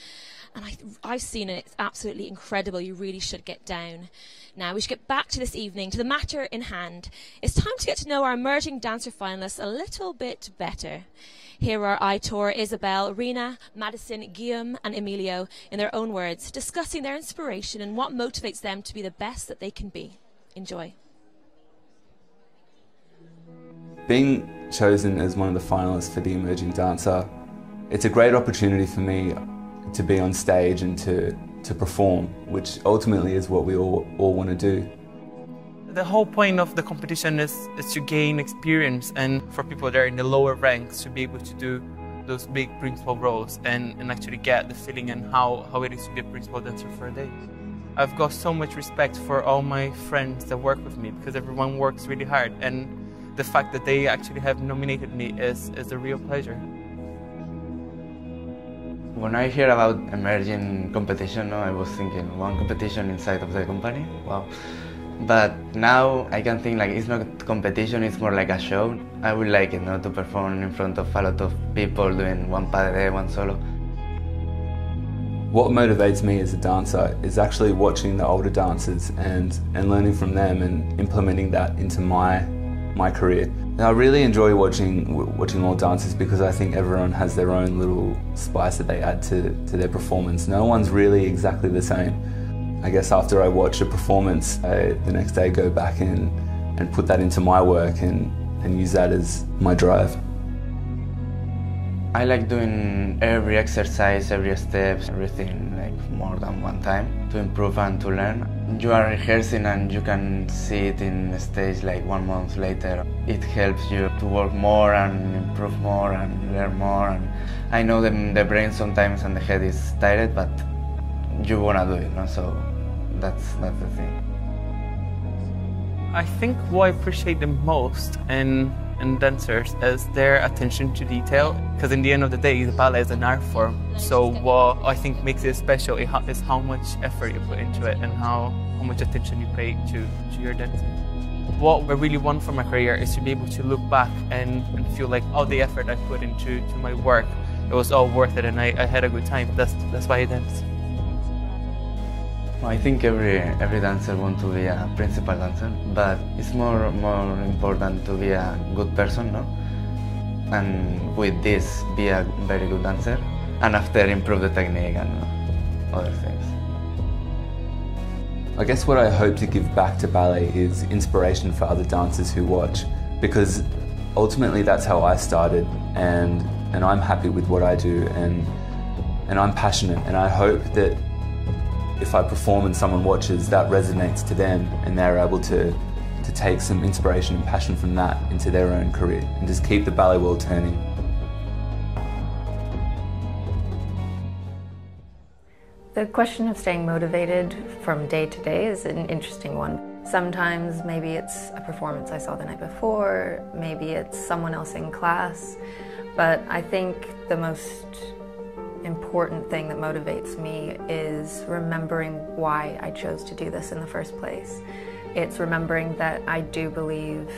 And I, I've seen it, it's absolutely incredible. You really should get down. Now, we should get back to this evening, to the matter in hand. It's time to get to know our emerging dancer finalists a little bit better. Here are Aitor, Isabelle, Rina, Madison, Guillaume, and Emilio, in their own words, discussing their inspiration and what motivates them to be the best that they can be. Enjoy. Being chosen as one of the finalists for the Emerging Dancer, it's a great opportunity for me to be on stage and to, to perform, which ultimately is what we all, all want to do. The whole point of the competition is, is to gain experience and for people that are in the lower ranks to be able to do those big principal roles and, and actually get the feeling and how, how it is to be a principal dancer for a day. I've got so much respect for all my friends that work with me because everyone works really hard and the fact that they actually have nominated me is, is a real pleasure. When I hear about emerging competition, no, I was thinking one competition inside of the company. Wow. But now I can think like it's not competition, it's more like a show. I would like it, no, to perform in front of a lot of people doing one pas de one solo. What motivates me as a dancer is actually watching the older dancers and, and learning from them and implementing that into my, my career. And I really enjoy watching, watching all dancers because I think everyone has their own little spice that they add to, to their performance. No one's really exactly the same. I guess after I watch a performance, I, the next day go back and, and put that into my work and, and use that as my drive. I like doing every exercise, every step, everything like more than one time to improve and to learn. You are rehearsing and you can see it in the stage like one month later. It helps you to work more and improve more and learn more. And I know the, the brain sometimes and the head is tired, but you wanna do it, no? so that's, that's the thing. I think what I appreciate the most in, in dancers is their attention to detail. Because in the end of the day, the ballet is an art form. So what I think makes it special is how much effort you put into it and how, how much attention you pay to, to your dancing. What I really want for my career is to be able to look back and, and feel like all the effort I put into to my work, it was all worth it and I, I had a good time. That's, that's why I dance. I think every every dancer wants to be a principal dancer, but it's more more important to be a good person, no? And with this, be a very good dancer, and after improve the technique and other things. I guess what I hope to give back to ballet is inspiration for other dancers who watch, because ultimately that's how I started, and and I'm happy with what I do, and and I'm passionate, and I hope that if I perform and someone watches, that resonates to them and they're able to, to take some inspiration and passion from that into their own career and just keep the ballet world turning. The question of staying motivated from day to day is an interesting one. Sometimes maybe it's a performance I saw the night before, maybe it's someone else in class, but I think the most important thing that motivates me is remembering why I chose to do this in the first place. It's remembering that I do believe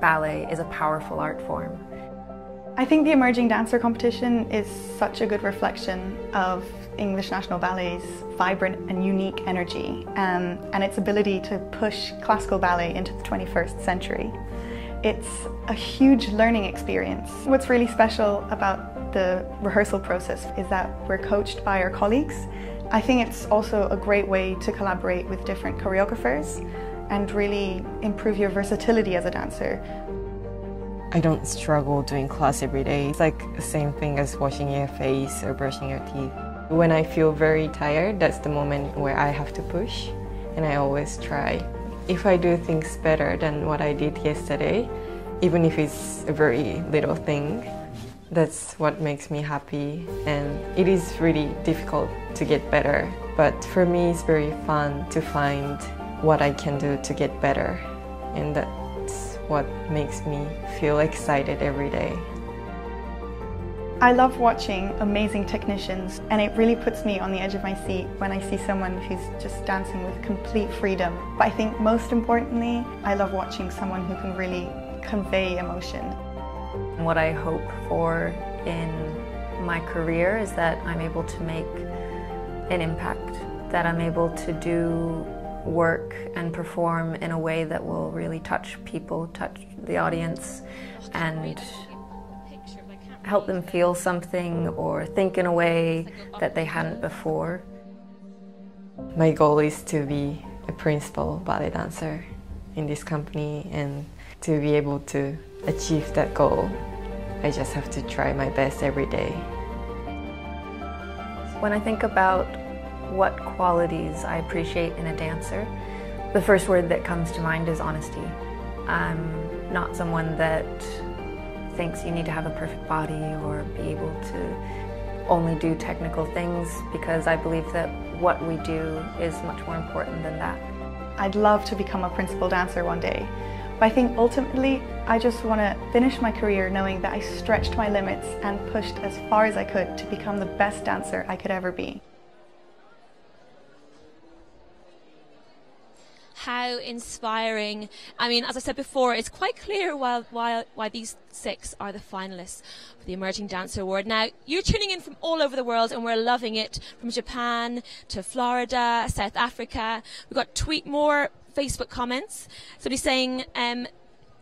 ballet is a powerful art form. I think the Emerging Dancer competition is such a good reflection of English National Ballet's vibrant and unique energy um, and its ability to push classical ballet into the 21st century. It's a huge learning experience. What's really special about the rehearsal process is that we're coached by our colleagues. I think it's also a great way to collaborate with different choreographers and really improve your versatility as a dancer. I don't struggle doing class every day. It's like the same thing as washing your face or brushing your teeth. When I feel very tired, that's the moment where I have to push, and I always try. If I do things better than what I did yesterday, even if it's a very little thing, that's what makes me happy. And it is really difficult to get better, but for me, it's very fun to find what I can do to get better, and that's what makes me feel excited every day. I love watching amazing technicians, and it really puts me on the edge of my seat when I see someone who's just dancing with complete freedom. But I think most importantly, I love watching someone who can really convey emotion. What I hope for in my career is that I'm able to make an impact, that I'm able to do work and perform in a way that will really touch people, touch the audience, and help them feel something or think in a way that they hadn't before. My goal is to be a principal ballet dancer in this company and to be able to achieve that goal. I just have to try my best every day. When I think about what qualities I appreciate in a dancer, the first word that comes to mind is honesty. I'm not someone that thinks you need to have a perfect body or be able to only do technical things because I believe that what we do is much more important than that. I'd love to become a principal dancer one day. But I think ultimately, I just want to finish my career knowing that I stretched my limits and pushed as far as I could to become the best dancer I could ever be. How inspiring. I mean, as I said before, it's quite clear why, why, why these six are the finalists for the Emerging Dancer Award. Now, you're tuning in from all over the world and we're loving it from Japan to Florida, South Africa. We've got tweet more Facebook comments. Somebody saying, um,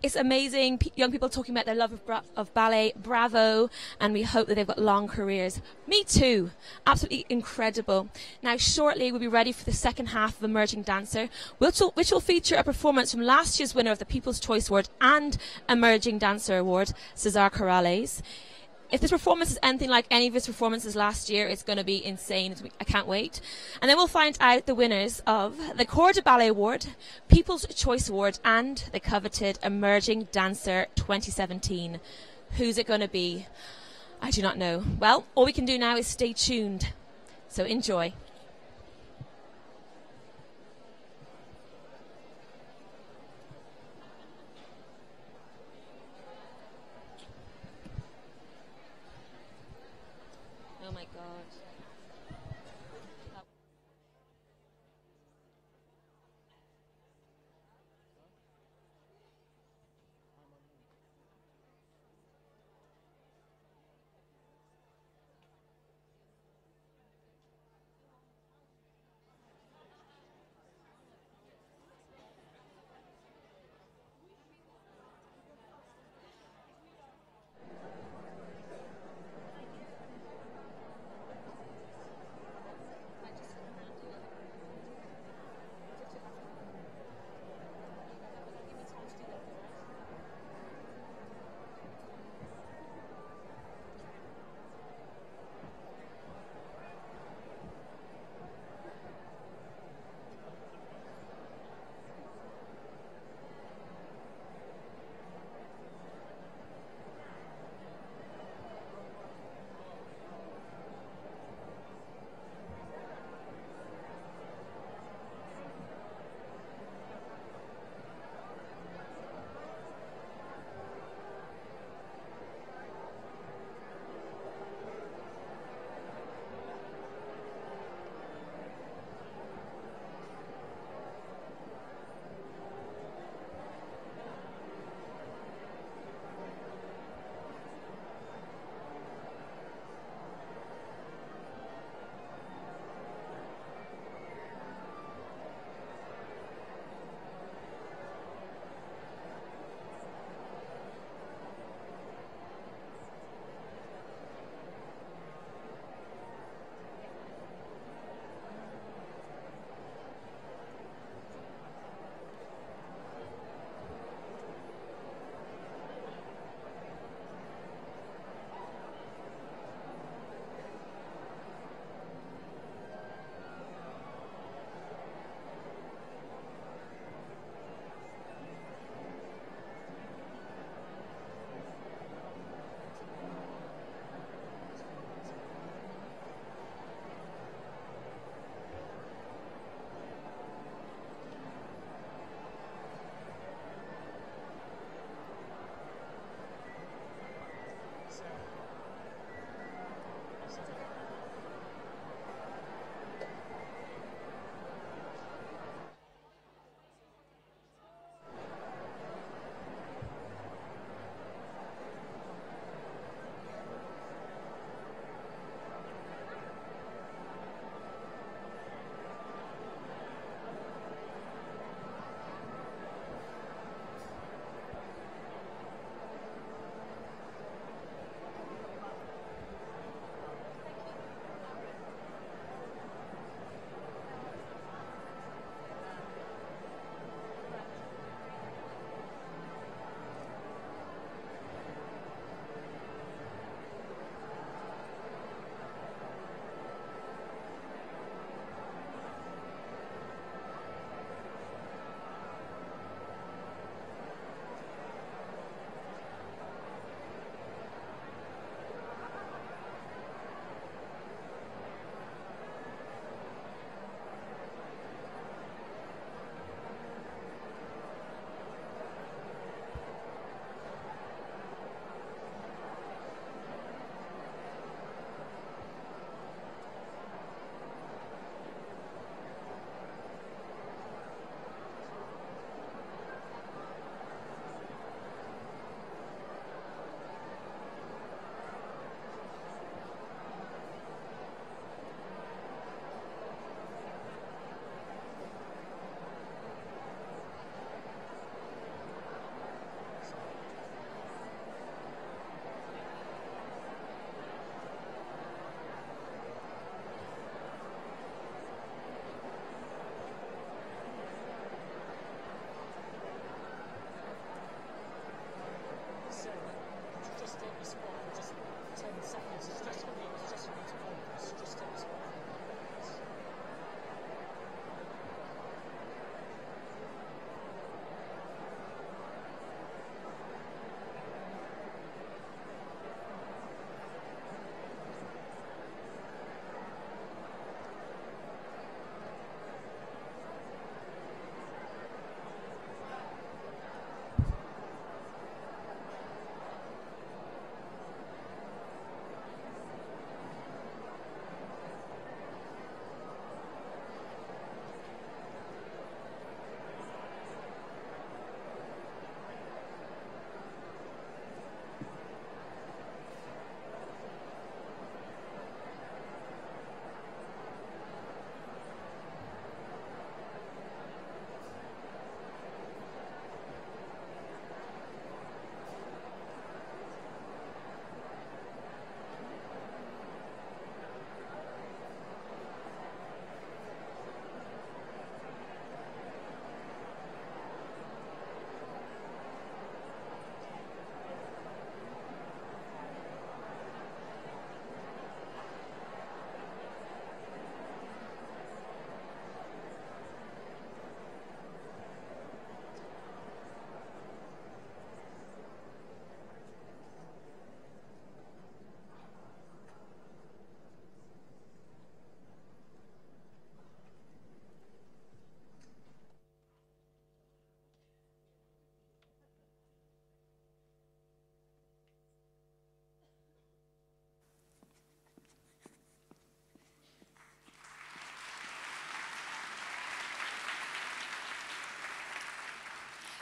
it's amazing. P- young people talking about their love of, bra- of ballet. Bravo. And we hope that they've got long careers. Me too. Absolutely incredible. Now, shortly, we'll be ready for the second half of Emerging Dancer, which will, which will feature a performance from last year's winner of the People's Choice Award and Emerging Dancer Award, Cesar Corrales. If this performance is anything like any of his performances last year, it's going to be insane. I can't wait. And then we'll find out the winners of the Corps de Ballet Award, People's Choice Award, and the coveted Emerging Dancer 2017. Who's it going to be? I do not know. Well, all we can do now is stay tuned. So enjoy.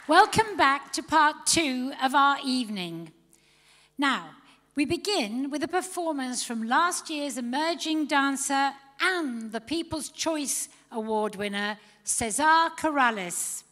Welcome back to part two of our evening. Now, we begin with a performance from last year's emerging dancer and the People's Choice Award winner, Cesar Corrales.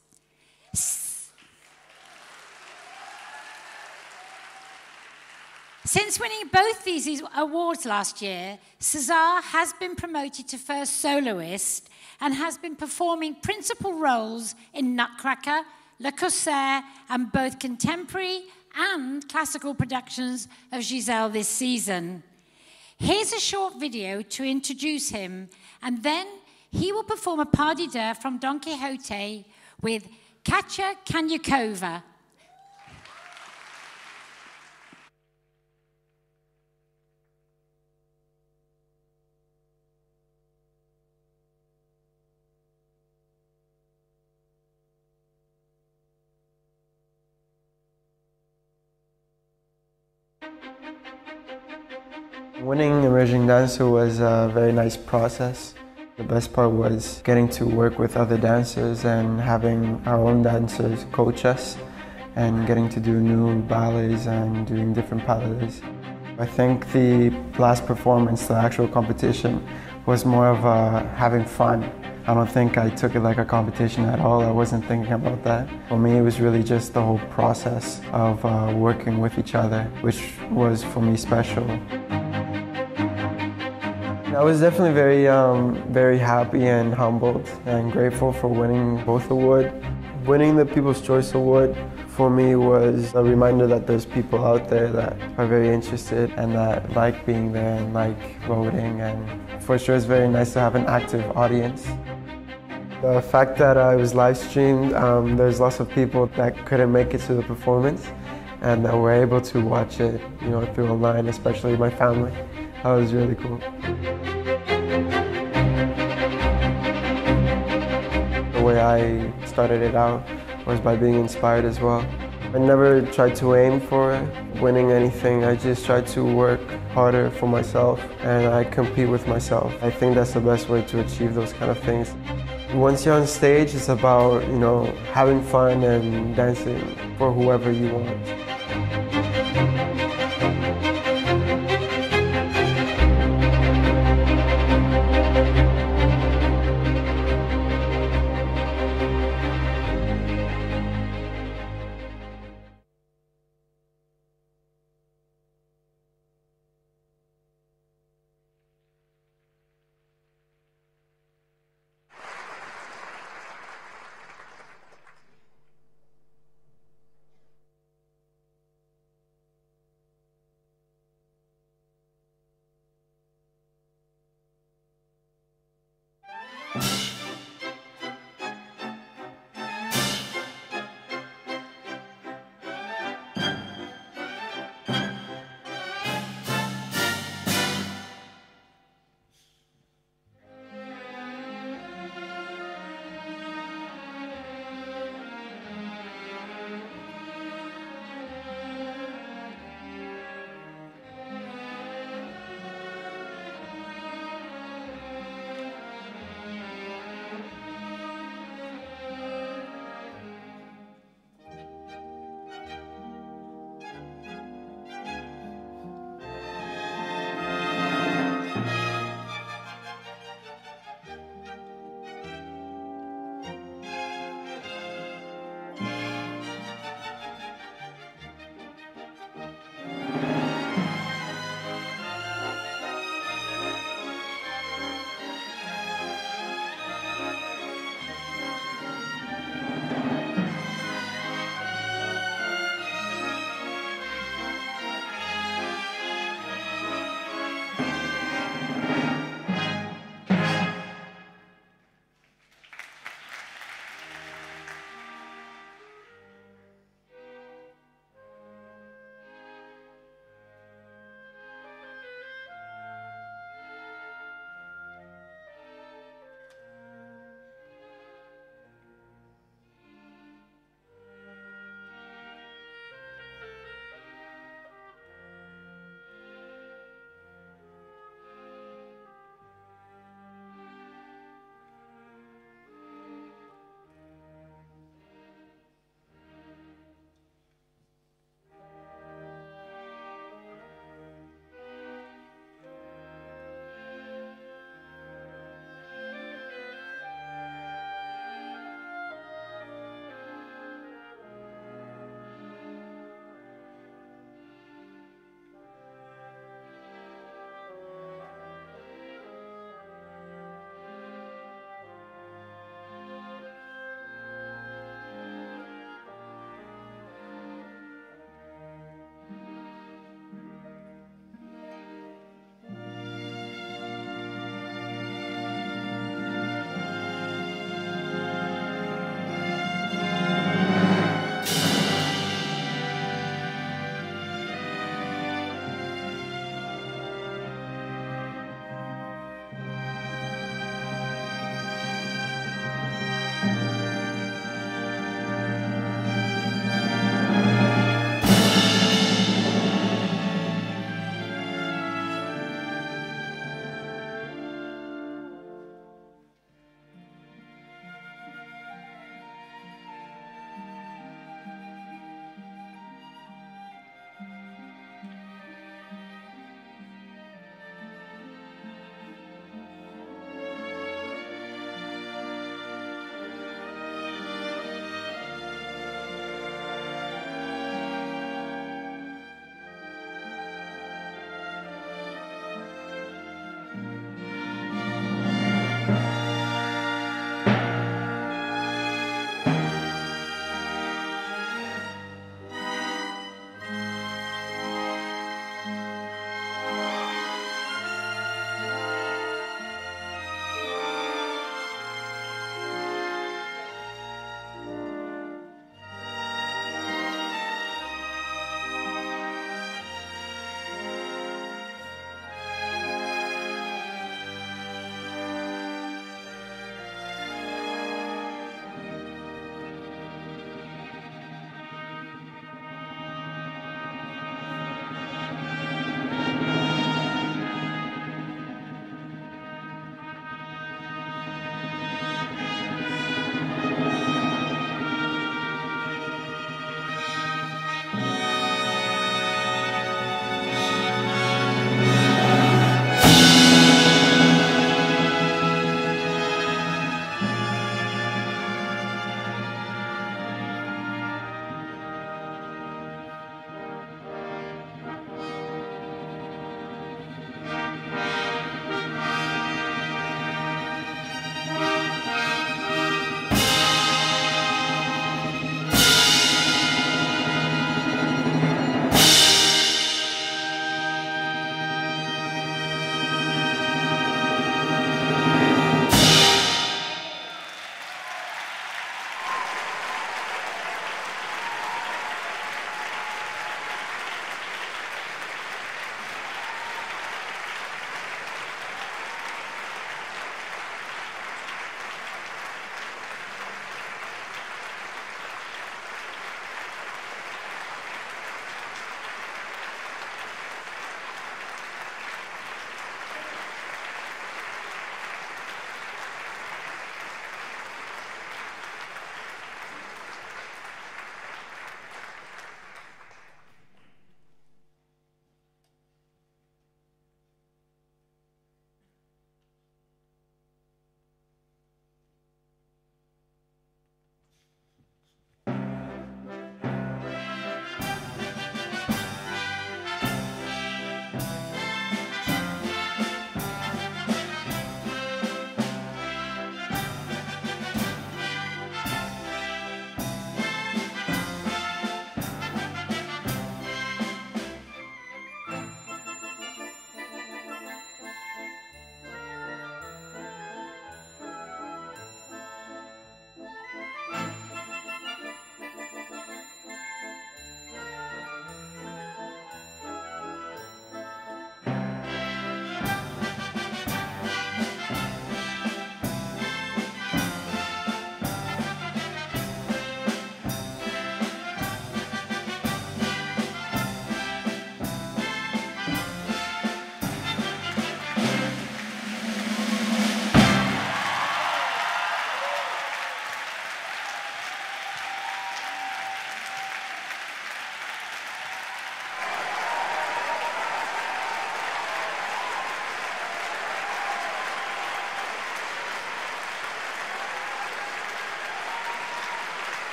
Since winning both these awards last year, Cesar has been promoted to first soloist and has been performing principal roles in Nutcracker, Le Corsaire, and both contemporary and classical productions of Giselle this season. Here's a short video to introduce him, and then he will perform a pas de deux from Don Quixote with Katja Khaniukova. Winning Emerging Dancer was a very nice process. The best part was getting to work with other dancers and having our own dancers coach us and getting to do new ballets and doing different ballets. I think the last performance, the actual competition, was more of a having fun. I don't think I took it like a competition at all. I wasn't thinking about that. For me, it was really just the whole process of uh, working with each other, which was for me special. I was definitely very, um, very happy and humbled and grateful for winning both awards. Winning the People's Choice Award for me was a reminder that there's people out there that are very interested and that like being there and like voting and for sure it's very nice to have an active audience. The fact that I was live streamed, um, there's lots of people that couldn't make it to the performance and that were able to watch it, you know, through online, especially my family. That was really cool. The way I started it out was by being inspired as well. I never tried to aim for winning anything. I just tried to work harder for myself and I compete with myself. I think that's the best way to achieve those kind of things. Once you're on stage, it's about, you know, having fun and dancing for whoever you want.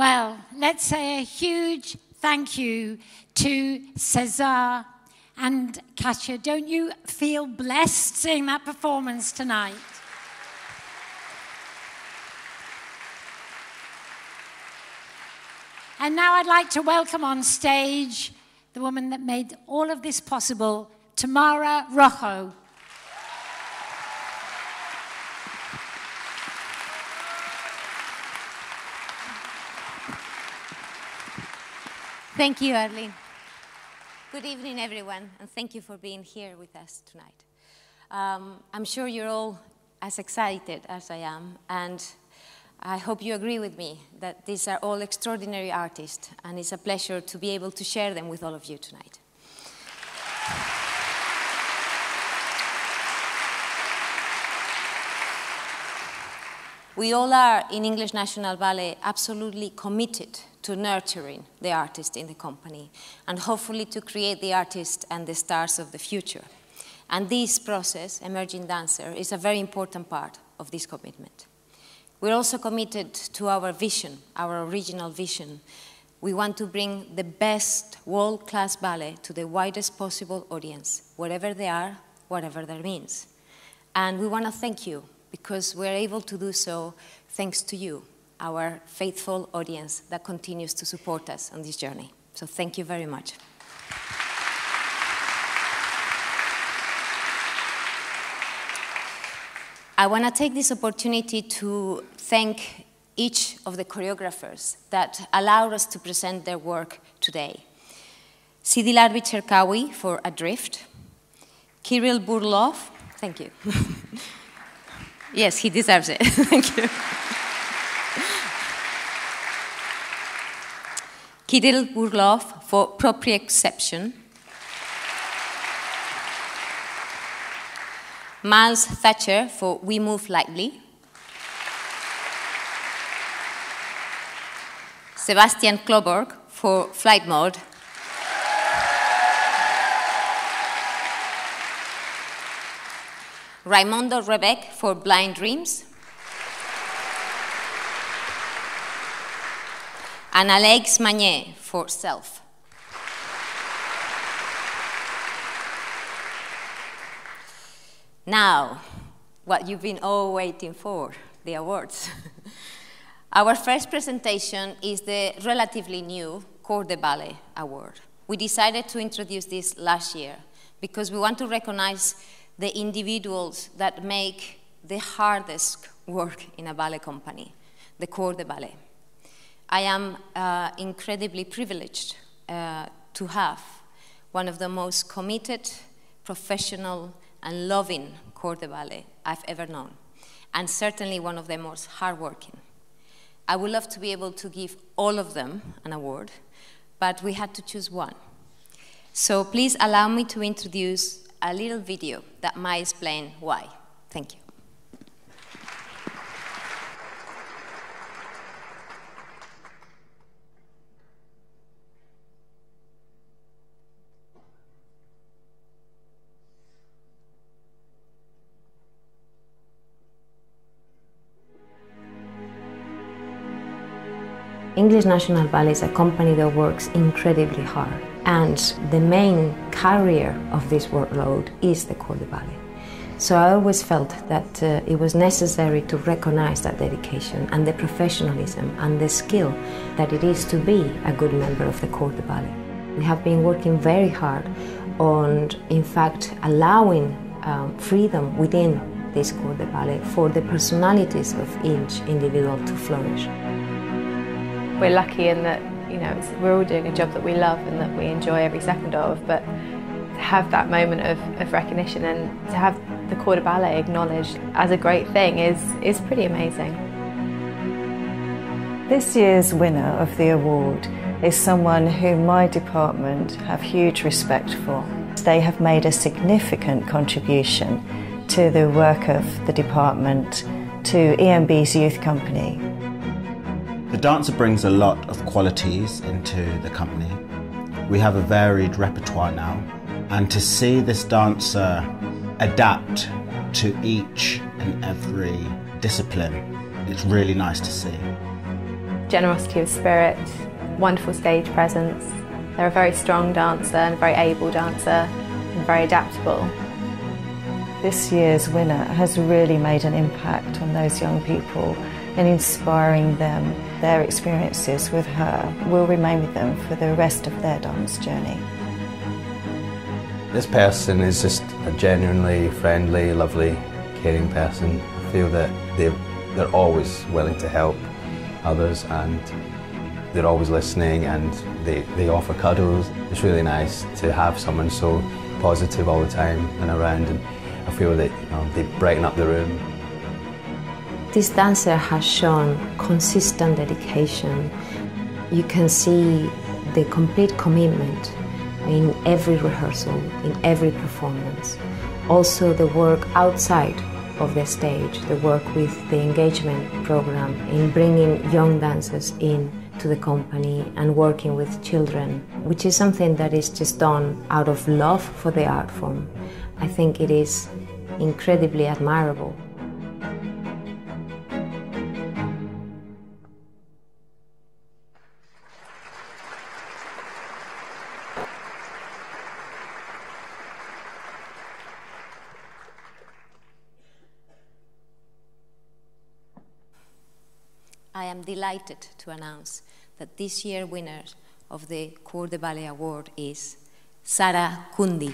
Well, let's say a huge thank you to Cesar and Katja. Don't you feel blessed seeing that performance tonight? And now I'd like to welcome on stage the woman that made all of this possible, Tamara Rojo. Thank you, Arlene. Good evening, everyone, and thank you for being here with us tonight. Um, I'm sure you're all as excited as I am, and I hope you agree with me that these are all extraordinary artists, and it's a pleasure to be able to share them with all of you tonight. We all are in English National Ballet absolutely committed to nurturing the artist in the company and hopefully to create the artists and the stars of the future. And this process, Emerging Dancer, is a very important part of this commitment. We're also committed to our vision, our original vision. We want to bring the best world-class ballet to the widest possible audience, wherever they are, whatever that means. And we want to thank you because we're able to do so thanks to you, our faithful audience that continues to support us on this journey. So thank you very much. I want to take this opportunity to thank each of the choreographers that allowed us to present their work today. Sidi Larbi Cherkaoui for Adrift, Kirill Burlov, thank you. yes, he deserves it. thank you. Kirill Burlov for Proprioception, Myles Thatcher for We Move Lightly, Sebastian Kloborg for Flight Mode, Raimondo Rebeck for Blind Dreams, and Aleix Mañe for Self. Now, what you've been all waiting for, the awards. Our first presentation is the relatively new Corps de Ballet Award. We decided to introduce this last year because we want to recognize the individuals that make the hardest work in a ballet company, the Corps de Ballet. I am uh, incredibly privileged uh, to have one of the most committed, professional, and loving corps de ballet I've ever known, and certainly one of the most hardworking. I would love to be able to give all of them an award, but we had to choose one. So please allow me to introduce a little video that might explain why. Thank you. English National Ballet is a company that works incredibly hard, and the main carrier of this workload is the Corps de Ballet. So I always felt that uh, it was necessary to recognize that dedication and the professionalism and the skill that it is to be a good member of the Corps de Ballet. We have been working very hard on, in fact, allowing um, freedom within this Corps de Ballet for the personalities of each individual to flourish. We're lucky in that you know we're all doing a job that we love and that we enjoy every second of, but to have that moment of, of recognition and to have the Corps de Ballet acknowledged as a great thing is, is pretty amazing. This year's winner of the award is someone who my department have huge respect for. They have made a significant contribution to the work of the department, to ENB's youth company. The dancer brings a lot of qualities into the company. We have a varied repertoire now, and to see this dancer adapt to each and every discipline, it's really nice to see. generosity of spirit, wonderful stage presence. They're a very strong dancer and a very able dancer and very adaptable. This year's winner has really made an impact on those young people and inspiring them. Their experiences with her will remain with them for the rest of their dance journey. This person is just a genuinely friendly, lovely, caring person. I feel that they're, they're always willing to help others and they're always listening and they, they offer cuddles. It's really nice to have someone so positive all the time and around and I feel that you know, they brighten up the room. This dancer has shown consistent dedication. You can see the complete commitment in every rehearsal, in every performance. Also, the work outside of the stage, the work with the engagement program in bringing young dancers in to the company and working with children, which is something that is just done out of love for the art form. I think it is incredibly admirable. Delighted to announce that this year winner of the Corps de Ballet Award is Sarah Kundi.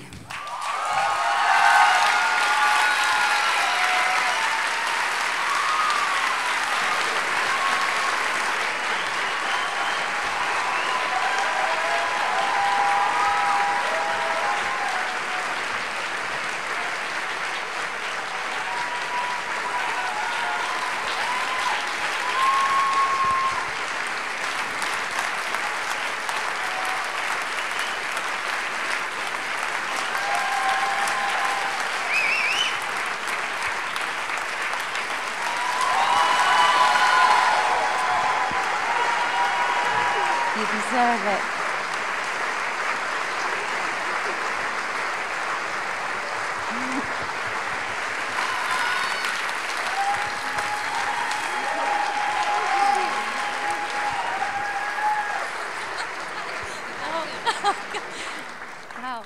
You deserve it. Wow.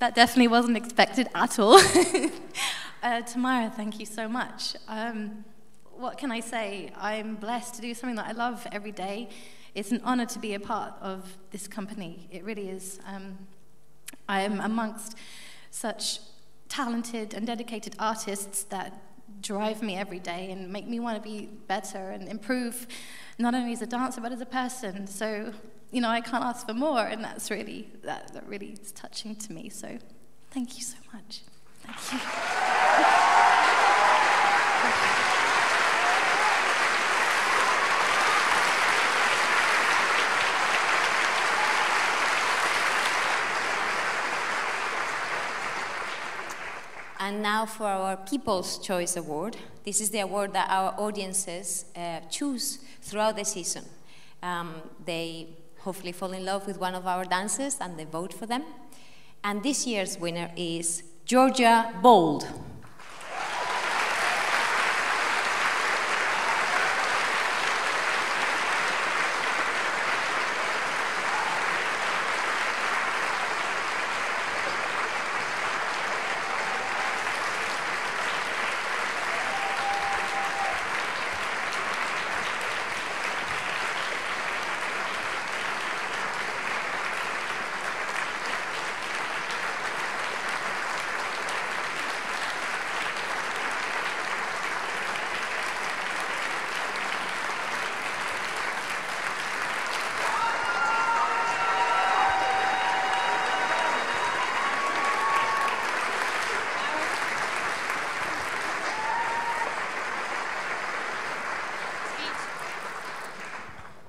That definitely wasn't expected at all. uh, Tamara, thank you so much. Um, what can I say? I'm blessed to do something that I love every day. It's an honor to be a part of this company. It really is. Um, I am amongst such talented and dedicated artists that drive me every day and make me want to be better and improve not only as a dancer but as a person. So, you know, I can't ask for more, and that's really that, that really is touching to me. So, thank you so much. Thank you. And now for our People's Choice Award. This is the award that our audiences uh, choose throughout the season. Um, they hopefully fall in love with one of our dancers and they vote for them. And this year's winner is Georgia Bould.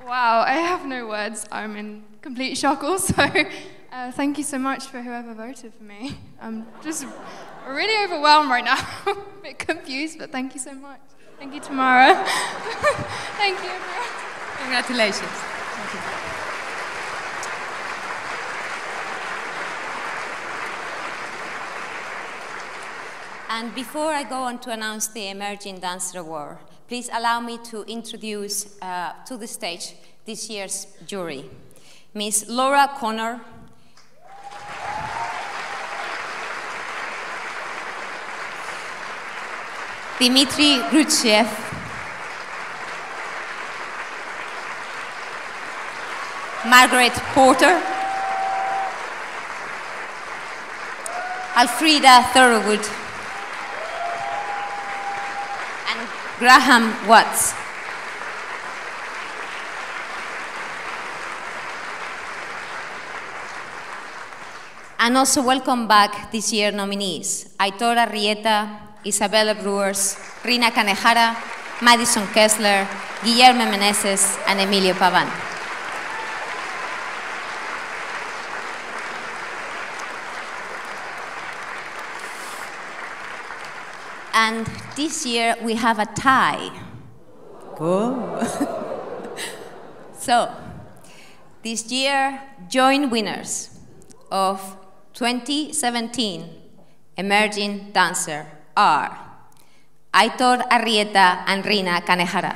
Wow, I have no words. I'm in complete shock also. Uh, thank you so much for whoever voted for me. I'm just really overwhelmed right now. a bit confused, but thank you so much. Thank you, Tamara. thank you, everyone. Congratulations. And before I go on to announce the Emerging Dancer Award, please allow me to introduce uh, to the stage this year's jury. Ms. Laura Connor, Dmitry Gruzdyev, Margaret Porter, Alfreda Thorogood, and Graham Watts. And also welcome back this year nominees, Aitor Arrieta, Isabelle Brouwers, Rina Kanehara, Madison Keesler, Guilherme Menezes, and Emilio Pavan. And this year we have a tie. Oh. so, this year, joint winners of 2017 Emerging Dancer are Aitor Arrieta and Rina Kanehara.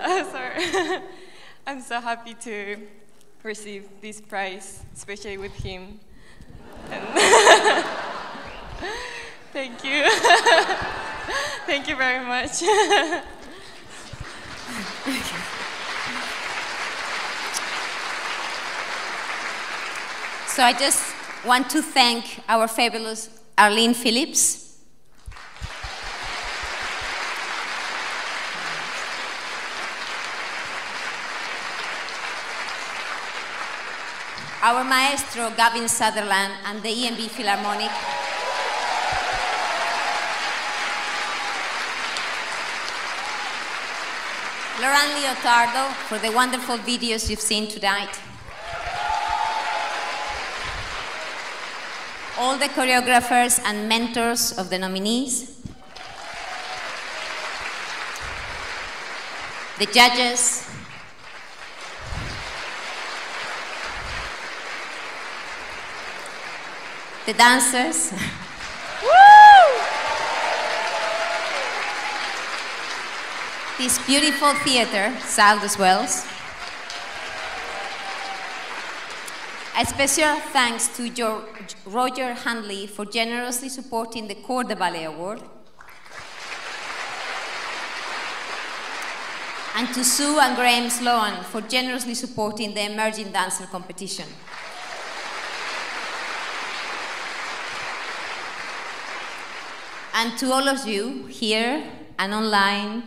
Uh, sorry. I'm so happy to receive this prize, especially with him. Thank you. Thank you very much. So I just want to thank our fabulous Arlene Phillips. Our maestro Gavin Sutherland and the ENB Philharmonic. Laurent Liotardo for the wonderful videos you've seen tonight. all the choreographers and mentors of the nominees, the judges, the dancers, this beautiful theater, Sadler's Wells. A special thanks to Jo- Roger Handley for generously supporting the Corps de Ballet Award. And to Sue and Graham Sloan for generously supporting the Emerging Dancer competition. And to all of you here and online,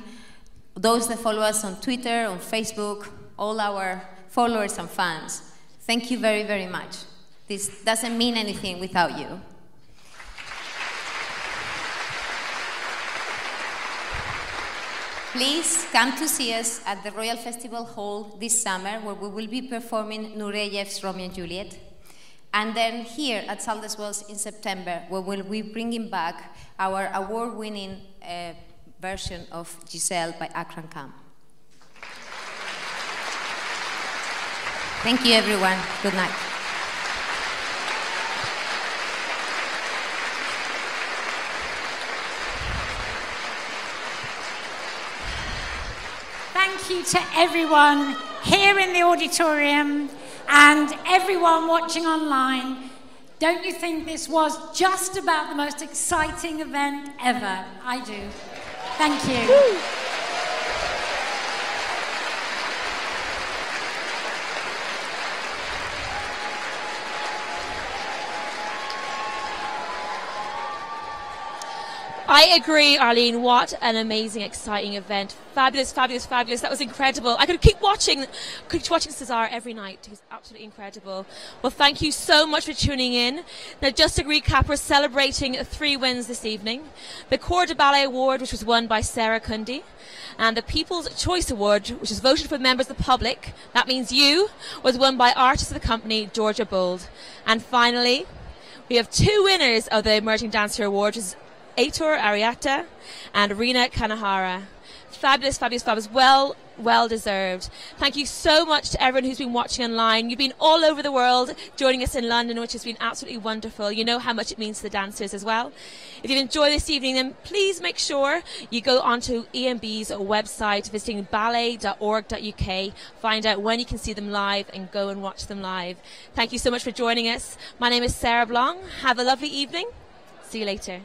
those that follow us on Twitter, on Facebook, all our followers and fans, thank you very, very much. This doesn't mean anything without you. Please come to see us at the Royal Festival Hall this summer, where we will be performing Nureyev's Romeo and Juliet. And then here at Sadler's Wells in September, where we'll be bringing back our award winning uh, version of Giselle by Akram Khan. Thank you, everyone. Good night. Thank you to everyone here in the auditorium and everyone watching online. Don't you think this was just about the most exciting event ever? I do. Thank you. I agree, Arlene. What an amazing, exciting event. Fabulous, fabulous, fabulous. That was incredible. I could keep watching, keep watching Cesar every night. He's absolutely incredible. Well, thank you so much for tuning in. Now, just to recap, we're celebrating three wins this evening. The Corps de Ballet Award, which was won by Sarah Kundi, and the People's Choice Award, which is voted for members of the public, that means you, was won by artist of the company, Georgia Bould. And finally, we have two winners of the Emerging Dancer Award, which is Aitor Arrieta and Rina Kanehara. Fabulous, fabulous, fabulous. Well, well deserved. Thank you so much to everyone who's been watching online. You've been all over the world joining us in London, which has been absolutely wonderful. You know how much it means to the dancers as well. If you've enjoyed this evening, then please make sure you go onto ENB's website, visiting ballet.org.uk, find out when you can see them live and go and watch them live. Thank you so much for joining us. My name is Sarah Blanc. Have a lovely evening. See you later.